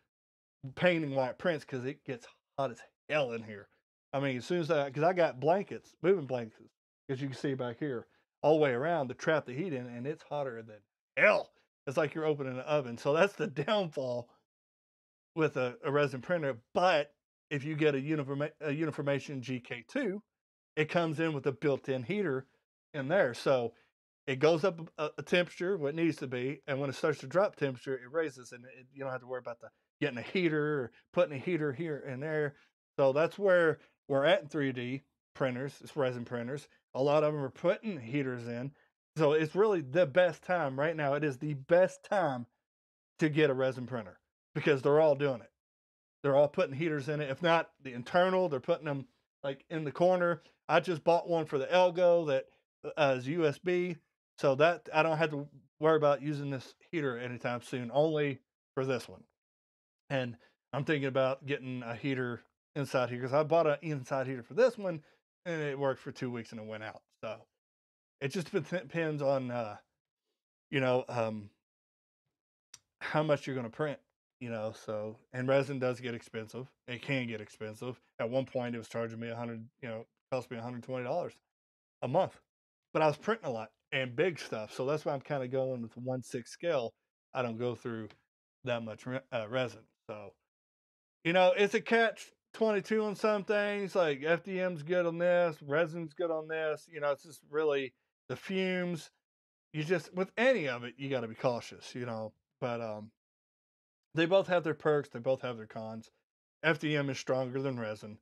painting white prints because it gets hot as hell in here. I mean, as soon as I, because I got blankets, moving blankets, as you can see back here, all the way around to trap the heat in, and it's hotter than hell. It's like you're opening an oven. So that's the downfall with a, a resin printer. But if you get a, Uniform, a Uniformation GK2, it comes in with a built-in heater in there. So it goes up a, a, temperature what it needs to be, and when it starts to drop temperature, it raises, and it, you don't have to worry about the getting a heater or putting a heater here and there. So that's where we're at in 3D printers, it's resin printers. A lot of them are putting heaters in. So it's really the best time right now. It is the best time to get a resin printer because they're all doing it. They're all putting heaters in it. If not the internal, they're putting them like in the corner. I just bought one for the Elegoo that uh, is USB, so that I don't have to worry about using this heater anytime soon. Only for this one, and I'm thinking about getting a heater inside here because I bought an inside heater for this one, and it worked for two weeks and it went out. So it just depends on, uh, you know, um, how much you're going to print you know so and resin does get expensive it can get expensive at one point it was charging me a hundred you know cost me 120 dollars a month but i was printing a lot and big stuff so that's why i'm kind of going with one six scale i don't go through that much re- uh, resin so you know it's a catch 22 on some things like fdm's good on this resin's good on this you know it's just really the fumes you just with any of it you got to be cautious you know but um they both have their perks, they both have their cons. FDM is stronger than resin.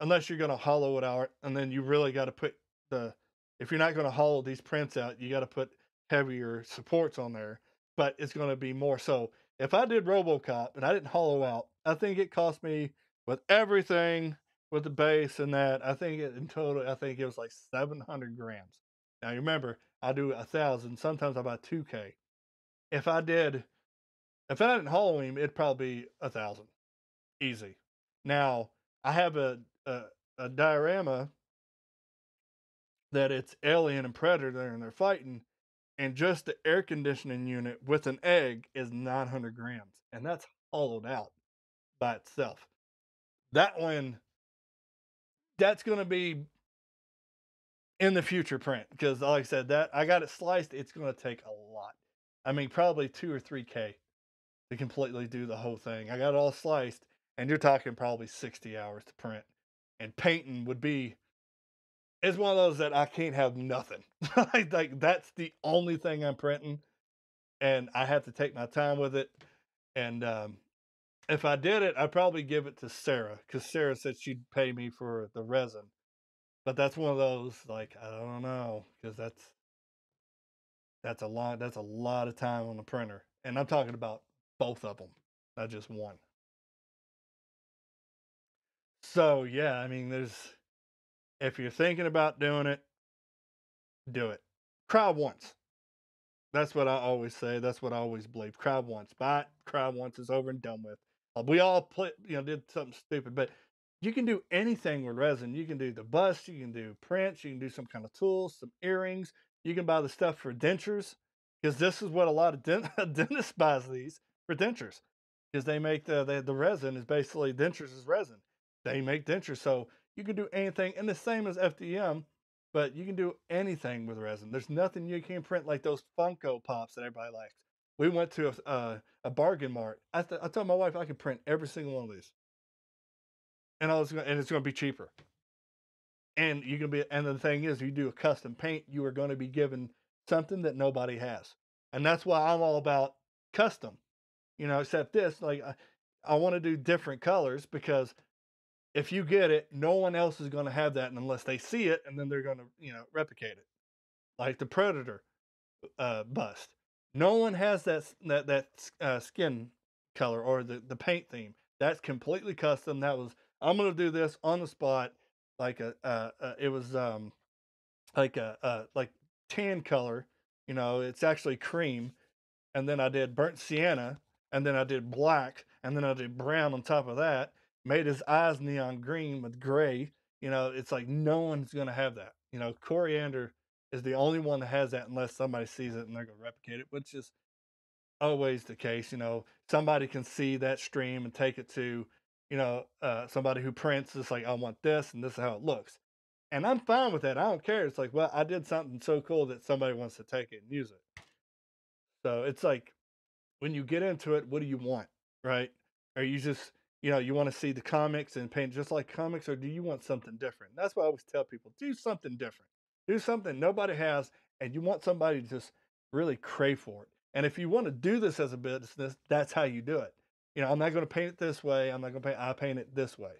Unless you're going to hollow it out, and then you really got to put the, if you're not going to hollow these prints out, you got to put heavier supports on there, but it's going to be more. So if I did Robocop and I didn't hollow out, I think it cost me with everything, with the base and that, I think it, in total, I think it was like 700 grams. Now you remember, I do a thousand, sometimes I buy 2K. If I did if I didn't hollow him, it'd probably be a thousand, easy. Now I have a, a a diorama that it's Alien and Predator and they're fighting, and just the air conditioning unit with an egg is 900 grams, and that's hollowed out by itself. That one, that's going to be in the future print because, like I said, that I got it sliced. It's going to take a lot. I mean, probably two or three k to completely do the whole thing. I got it all sliced, and you're talking probably 60 hours to print. And painting would be it's one of those that I can't have nothing. like that's the only thing I'm printing, and I have to take my time with it. And um, if I did it, I'd probably give it to Sarah because Sarah said she'd pay me for the resin. But that's one of those like I don't know because that's that's a lot. That's a lot of time on the printer, and I'm talking about both of them, not just one. So yeah, I mean, there's if you're thinking about doing it, do it. Cry once. That's what I always say. That's what I always believe. Cry once. Buy. Cry once. It's over and done with. Uh, we all play, you know, did something stupid, but you can do anything with resin. You can do the bust. You can do prints. You can do some kind of tools, some earrings. You can buy the stuff for dentures because this is what a lot of dent- dentists buys these for dentures because they make the, the the resin is basically dentures is resin. They make dentures, so you can do anything, and the same as FDM, but you can do anything with resin. There's nothing you can't print like those Funko Pops that everybody likes. We went to a uh, a bargain mart. I, th- I told my wife I could print every single one of these, and I was gonna, and it's going to be cheaper. And you can be, and the thing is, you do a custom paint, you are going to be given something that nobody has, and that's why I'm all about custom. You know, except this, like I, I want to do different colors because if you get it, no one else is going to have that unless they see it, and then they're going to, you know, replicate it, like the Predator uh, bust. No one has that that that uh, skin color or the the paint theme. That's completely custom. That was I'm going to do this on the spot, like a uh, uh, it was um like a uh, like tan color. You know, it's actually cream, and then I did burnt sienna, and then I did black, and then I did brown on top of that made his eyes neon green with gray. You know, it's like no one's going to have that. You know, coriander is the only one that has that unless somebody sees it and they're going to replicate it, which is always the case. You know, somebody can see that stream and take it to, you know, uh, somebody who prints. It's like, I want this and this is how it looks. And I'm fine with that. I don't care. It's like, well, I did something so cool that somebody wants to take it and use it. So it's like when you get into it, what do you want? Right? Are you just you know, you want to see the comics and paint just like comics, or do you want something different? That's why I always tell people do something different. Do something nobody has, and you want somebody to just really crave for it. And if you want to do this as a business, that's how you do it. You know, I'm not going to paint it this way. I'm not going to paint. I paint it this way,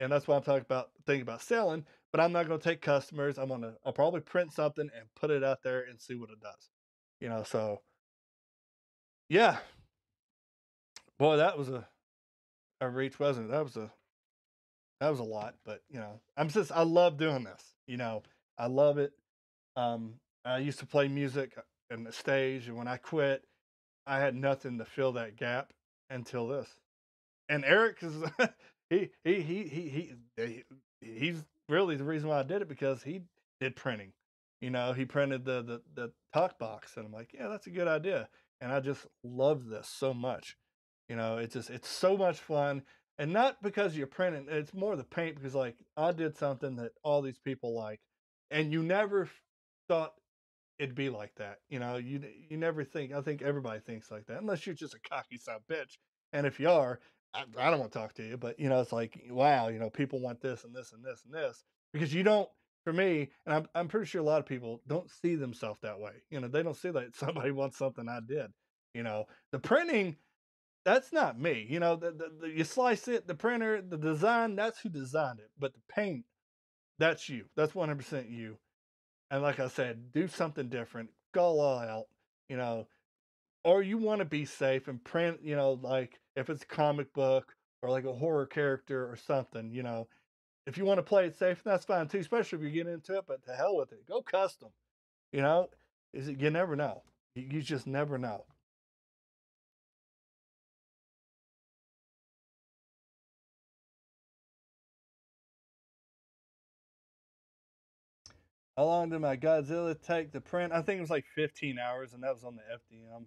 and that's why I'm talking about thinking about selling. But I'm not going to take customers. I'm gonna. I'll probably print something and put it out there and see what it does. You know, so yeah. Boy, that was a a reach wasn't? That was a that was a lot, but you know, I'm just I love doing this. You know, I love it. Um, I used to play music in the stage, and when I quit, I had nothing to fill that gap until this. And Eric is he, he he he he he's really the reason why I did it because he did printing. You know, he printed the the the talk box, and I'm like, yeah, that's a good idea. And I just love this so much. You know, it's just it's so much fun, and not because you're printing. It's more the paint because like I did something that all these people like, and you never thought it'd be like that. You know, you you never think. I think everybody thinks like that, unless you're just a cocky son bitch. And if you are, I, I don't want to talk to you. But you know, it's like wow, you know, people want this and this and this and this because you don't. For me, and I'm I'm pretty sure a lot of people don't see themselves that way. You know, they don't see that somebody wants something I did. You know, the printing that's not me. You know, the, the, the, you slice it, the printer, the design, that's who designed it. But the paint, that's you. That's 100% you. And like I said, do something different. Go all out, you know. Or you want to be safe and print, you know, like if it's a comic book or like a horror character or something, you know. If you want to play it safe, that's fine too, especially if you get into it. But to hell with it. Go custom. You know, is it, you never know. You, you just never know. How long did my Godzilla take to print? I think it was like 15 hours, and that was on the FDM.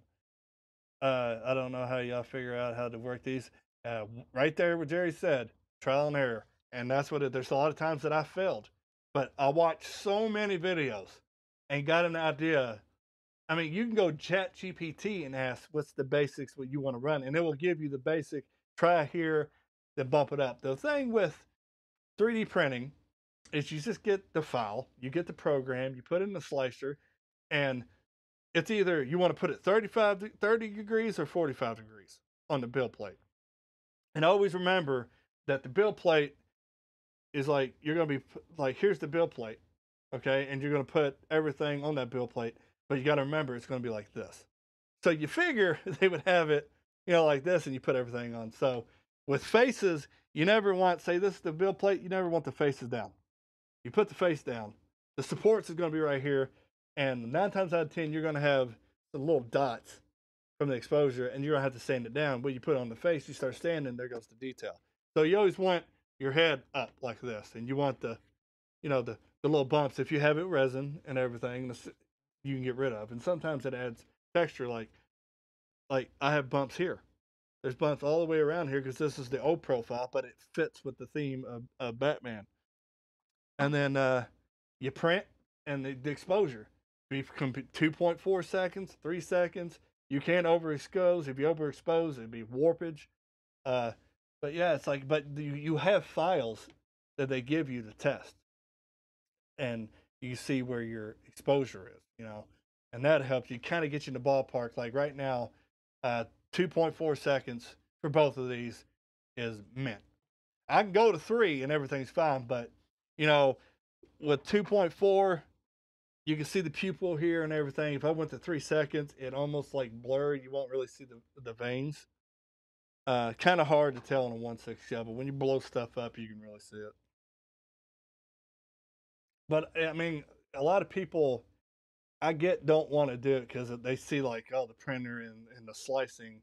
Uh, I don't know how y'all figure out how to work these. Uh, right there, what Jerry said, trial and error, and that's what it. There's a lot of times that I failed, but I watched so many videos and got an idea. I mean, you can go Chat GPT and ask what's the basics what you want to run, and it will give you the basic. Try here, then bump it up. The thing with 3D printing is you just get the file, you get the program, you put in the slicer, and it's either you want to put it 35 30 degrees or 45 degrees on the bill plate. And always remember that the bill plate is like you're gonna be like here's the bill plate, okay, and you're gonna put everything on that bill plate, but you got to remember it's gonna be like this. So you figure they would have it, you know, like this, and you put everything on. So with faces, you never want say this is the bill plate. You never want the faces down. You put the face down. The supports is gonna be right here, and nine times out of ten you're gonna have the little dots from the exposure, and you're gonna have to sand it down. But you put on the face, you start sanding, there goes the detail. So you always want your head up like this, and you want the, you know, the the little bumps. If you have it resin and everything, you can get rid of. And sometimes it adds texture. Like, like I have bumps here. There's bumps all the way around here because this is the old profile, but it fits with the theme of, of Batman. And then uh, you print and the, the exposure. Be 2.4 seconds, three seconds. You can't overexpose. If you overexpose, it'd be warpage. Uh, but yeah, it's like, but you, you have files that they give you to test, and you see where your exposure is, you know, and that helps you kind of get you in the ballpark. Like right now, uh, 2.4 seconds for both of these is mint. I can go to three and everything's fine, but you know, with 2.4, you can see the pupil here and everything. If I went to three seconds, it almost like blurred. You won't really see the the veins. Uh, kind of hard to tell on a one six shell, but when you blow stuff up, you can really see it. But I mean, a lot of people, I get, don't want to do it because they see like, oh, the printer and, and the slicing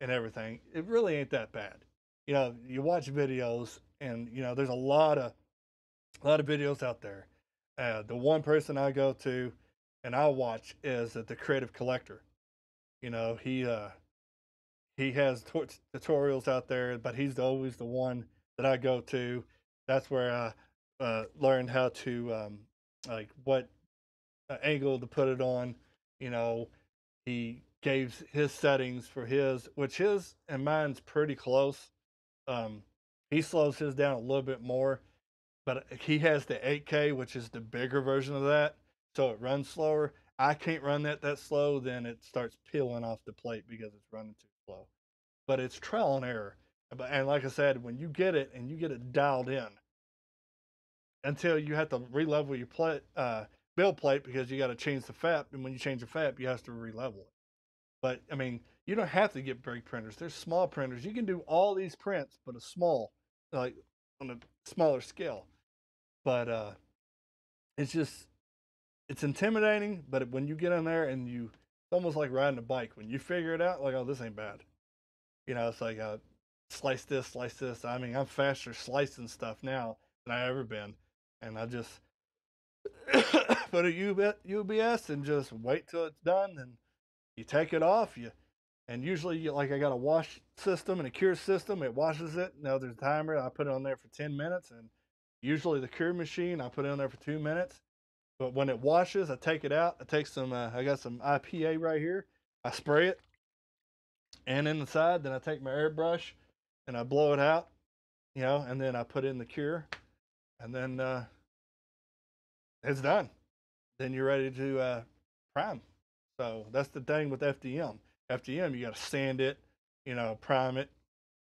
and everything. It really ain't that bad. You know, you watch videos, and you know, there's a lot of a lot of videos out there. Uh, the one person I go to and I watch is the Creative Collector. You know, he uh, he has tor- tutorials out there, but he's always the one that I go to. That's where I uh, learned how to um, like what uh, angle to put it on. You know, he gave his settings for his, which his and mine's pretty close. Um, he slows his down a little bit more, but he has the 8K, which is the bigger version of that, so it runs slower. I can't run that that slow, then it starts peeling off the plate because it's running too slow. But it's trial and error. But and like I said, when you get it and you get it dialed in, until you have to relevel your plate, uh, build plate because you got to change the FAP, and when you change the FAP, you have to relevel it. But I mean, you don't have to get big printers. There's small printers. You can do all these prints, but a small, like on a smaller scale. But uh, it's just it's intimidating. But when you get in there and you, it's almost like riding a bike. When you figure it out, like oh, this ain't bad. You know, it's like uh, slice this, slice this. I mean, I'm faster slicing stuff now than I ever been, and I just put a UB- UBS and just wait till it's done, and you take it off. You and usually, you, like I got a wash system and a cure system. It washes it. Now there's a timer. I put it on there for ten minutes, and usually the cure machine I put it on there for two minutes. But when it washes, I take it out. I take some. Uh, I got some IPA right here. I spray it, and inside, then I take my airbrush and I blow it out. You know, and then I put in the cure, and then uh, it's done. Then you're ready to uh, prime. So that's the thing with FDM. FDM, you got to sand it, you know, prime it,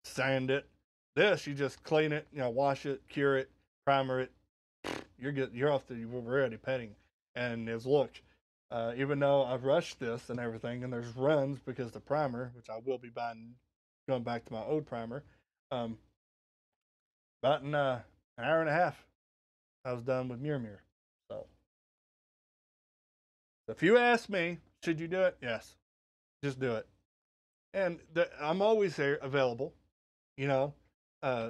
sand it. This, you just clean it, you know, wash it, cure it, primer it. You're get, you're off the you're ready petting. And as look, uh, even though I've rushed this and everything, and there's runs because the primer, which I will be buying, going back to my old primer, um, about in uh, an hour and a half, I was done with Mjolnir. So, if you ask me, should you do it? Yes, just do it. And the, I'm always there, available. You know, uh,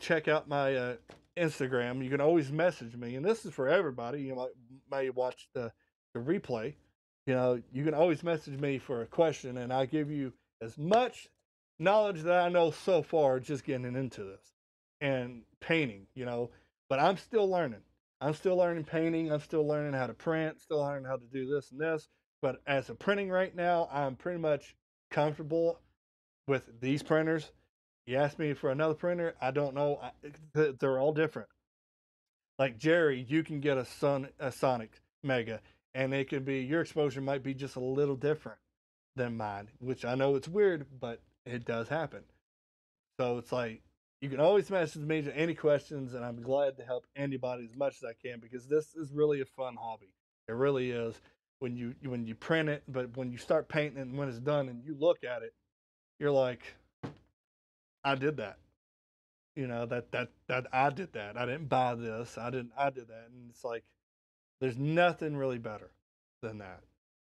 check out my uh, Instagram. You can always message me, and this is for everybody. You might may watch the the replay. You know, you can always message me for a question, and I give you as much knowledge that I know so far just getting into this and painting. You know, but I'm still learning. I'm still learning painting. I'm still learning how to print. Still learning how to do this and this. But as a printing right now, I'm pretty much comfortable with these printers. You ask me for another printer, I don't know. I, they're all different. Like Jerry, you can get a Sun a Sonic Mega, and it could be your exposure might be just a little different than mine, which I know it's weird, but it does happen. So it's like You can always message me to any questions, and I'm glad to help anybody as much as I can because this is really a fun hobby. It really is. When you when you print it, but when you start painting and when it's done and you look at it, you're like, I did that. You know that that that I did that. I didn't buy this. I didn't. I did that, and it's like there's nothing really better than that.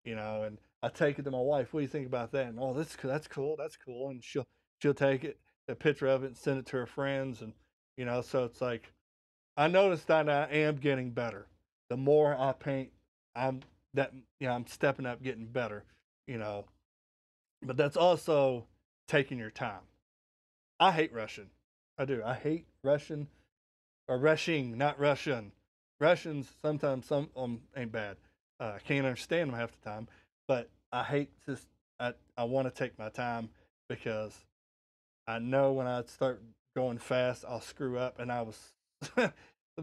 You know, and I take it to my wife. What do you think about that? And oh, that's that's cool. That's cool. And she'll she'll take it, a picture of it, and send it to her friends. And you know, so it's like I noticed that I am getting better. The more I paint, I'm that you know I'm stepping up, getting better. You know, but that's also taking your time. I hate Russian. I do. I hate Russian or rushing, not Russian. Russians sometimes some um ain't bad. Uh, I can't understand them half the time, but I hate just I I want to take my time because I know when I start going fast I'll screw up, and I was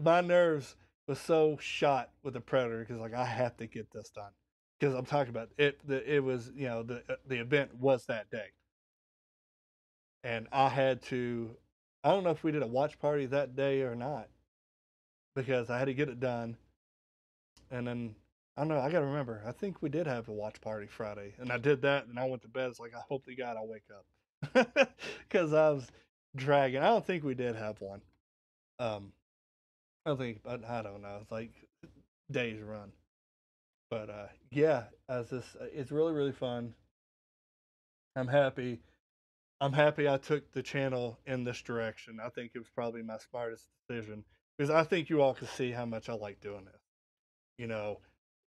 my nerves was so shot with the predator because like I have to get this done because I'm talking about it. The, it was you know the uh, the event was that day, and I had to I don't know if we did a watch party that day or not because I had to get it done. And then I don't know. I got to remember. I think we did have a watch party Friday, and I did that, and I went to bed. It's like I hope to God I wake up because I was dragging. I don't think we did have one. Um, I don't think, but I don't know. It's like days run. But uh, yeah, as this, uh, it's really really fun. I'm happy. I'm happy I took the channel in this direction. I think it was probably my smartest decision because I think you all can see how much I like doing this. You know,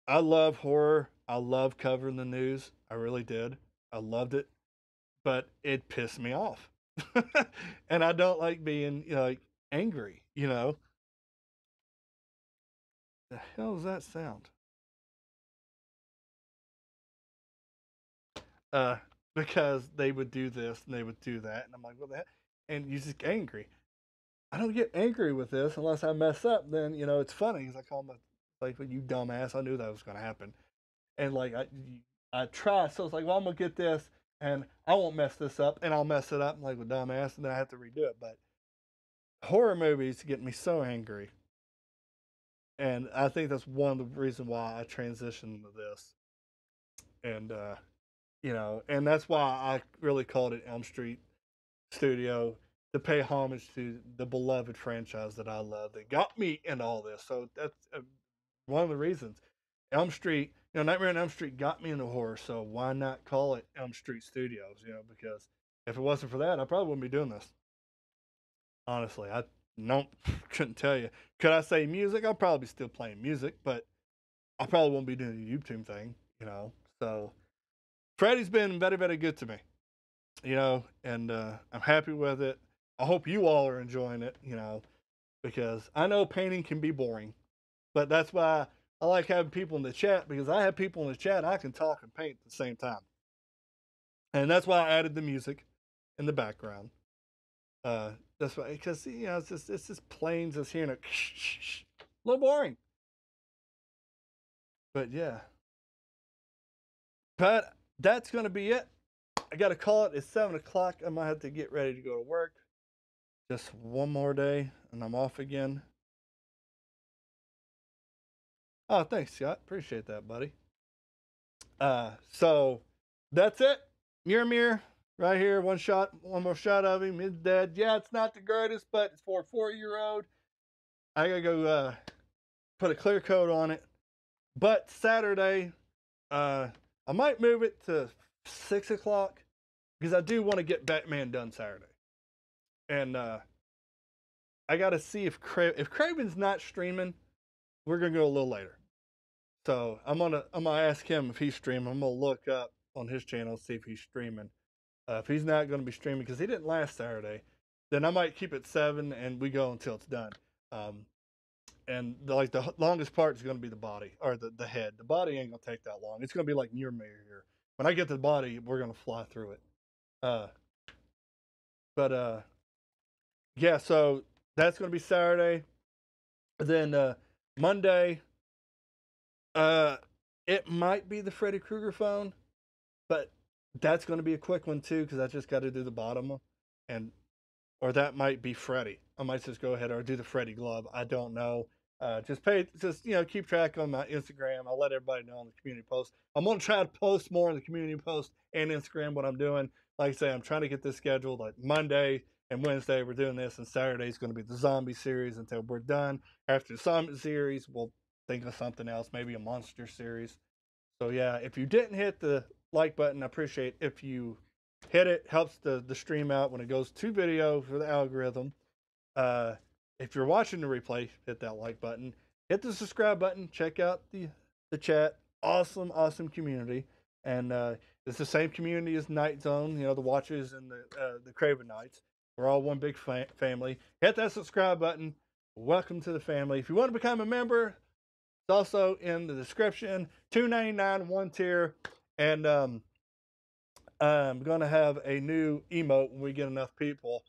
I love horror. I love covering the news. I really did. I loved it, but it pissed me off, and I don't like being you know, like angry. You know, the hell does that sound? Uh, because they would do this and they would do that. And I'm like, what the heck? And you just get angry. I don't get angry with this unless I mess up. Then, you know, it's funny because I call them like, you dumbass. I knew that was going to happen. And like, I, I try. So it's like, well, I'm going to get this and I won't mess this up and I'll mess it up like with dumbass and then I have to redo it. But horror movies get me so angry. And I think that's one of the reasons why I transitioned to this. And, uh, you know, and that's why I really called it Elm Street Studio to pay homage to the beloved franchise that I love that got me in all this. So that's uh, one of the reasons. Elm Street, you know, Nightmare on Elm Street got me into horror, so why not call it Elm Street Studios? You know, because if it wasn't for that, I probably wouldn't be doing this. Honestly, I don't couldn't tell you. Could I say music? I'll probably be still playing music, but I probably won't be doing the YouTube thing. You know, so Freddy's been very, very good to me, you know, and uh, I'm happy with it. I hope you all are enjoying it, you know, because I know painting can be boring, but that's why I like having people in the chat because I have people in the chat I can talk and paint at the same time. And that's why I added the music in the background. Uh, that's why, because you know, it's just it's just planes just hearing a, a little boring. But yeah. But that's going to be it. I got to call it. It's 7 o'clock. I might have to get ready to go to work. Just one more day and I'm off again. Oh, thanks, Scott. Appreciate that, buddy. Uh, so that's it. Mirror, mirror, right here. One shot, one more shot of him. He's dead. Yeah, it's not the greatest, but it's for a four-year-old. I gotta go uh, put a clear coat on it. But Saturday, uh, I might move it to six o'clock because I do want to get Batman done Saturday, and uh, I got to see if Cra- if Craven's not streaming, we're gonna go a little later. So I'm gonna I'm gonna ask him if he's streaming. I'm gonna look up on his channel see if he's streaming. Uh, if he's not gonna be streaming because he didn't last Saturday, then I might keep it seven and we go until it's done. Um, and the, like the longest part is going to be the body or the, the head. The body ain't going to take that long. It's going to be like near me here. When I get the body, we're going to fly through it. Uh, but uh, yeah, so that's going to be Saturday. Then uh, Monday, uh, it might be the Freddy Krueger phone, but that's going to be a quick one too because I just got to do the bottom and or that might be Freddy. I might just go ahead or do the Freddy glove. I don't know. Uh, just pay, just you know, keep track on my Instagram. I'll let everybody know on the community post. I'm gonna try to post more on the community post and Instagram what I'm doing. Like I say, I'm trying to get this scheduled. Like Monday and Wednesday we're doing this, and Saturday is going to be the zombie series until we're done. After the zombie series, we'll think of something else, maybe a monster series. So yeah, if you didn't hit the like button, I appreciate if you hit it. Helps the the stream out when it goes to video for the algorithm. Uh, if you're watching the replay, hit that like button. Hit the subscribe button. Check out the the chat. Awesome, awesome community. And uh, it's the same community as Night Zone. You know, the Watchers and the uh, the Craven Knights. We're all one big fa- family. Hit that subscribe button. Welcome to the family. If you want to become a member, it's also in the description. Two ninety nine, one tier, and um, I'm gonna have a new emote when we get enough people.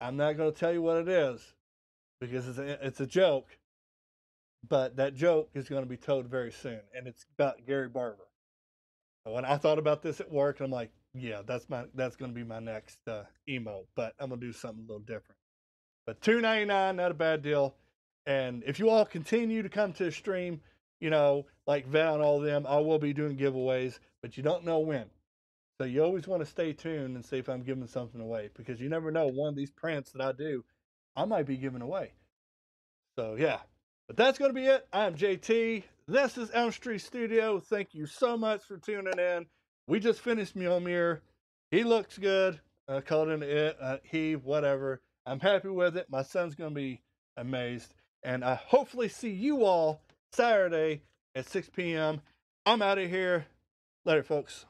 I'm not gonna tell you what it is because it's a, it's a joke, but that joke is going to be told very soon, and it's about Gary Barber. When I thought about this at work, I'm like, yeah, that's my that's going to be my next uh, emo, but I'm gonna do something a little different. But two ninety nine, not a bad deal. And if you all continue to come to the stream, you know, like Val and all of them, I will be doing giveaways, but you don't know when. So you always want to stay tuned and see if I'm giving something away because you never know. One of these prints that I do, I might be giving away. So yeah, but that's going to be it. I'm JT. This is Elm Street Studio. Thank you so much for tuning in. We just finished Mjolnir. He looks good. I called him it, uh, he, whatever. I'm happy with it. My son's going to be amazed. And I hopefully see you all Saturday at 6 p.m. I'm out of here. Later, folks.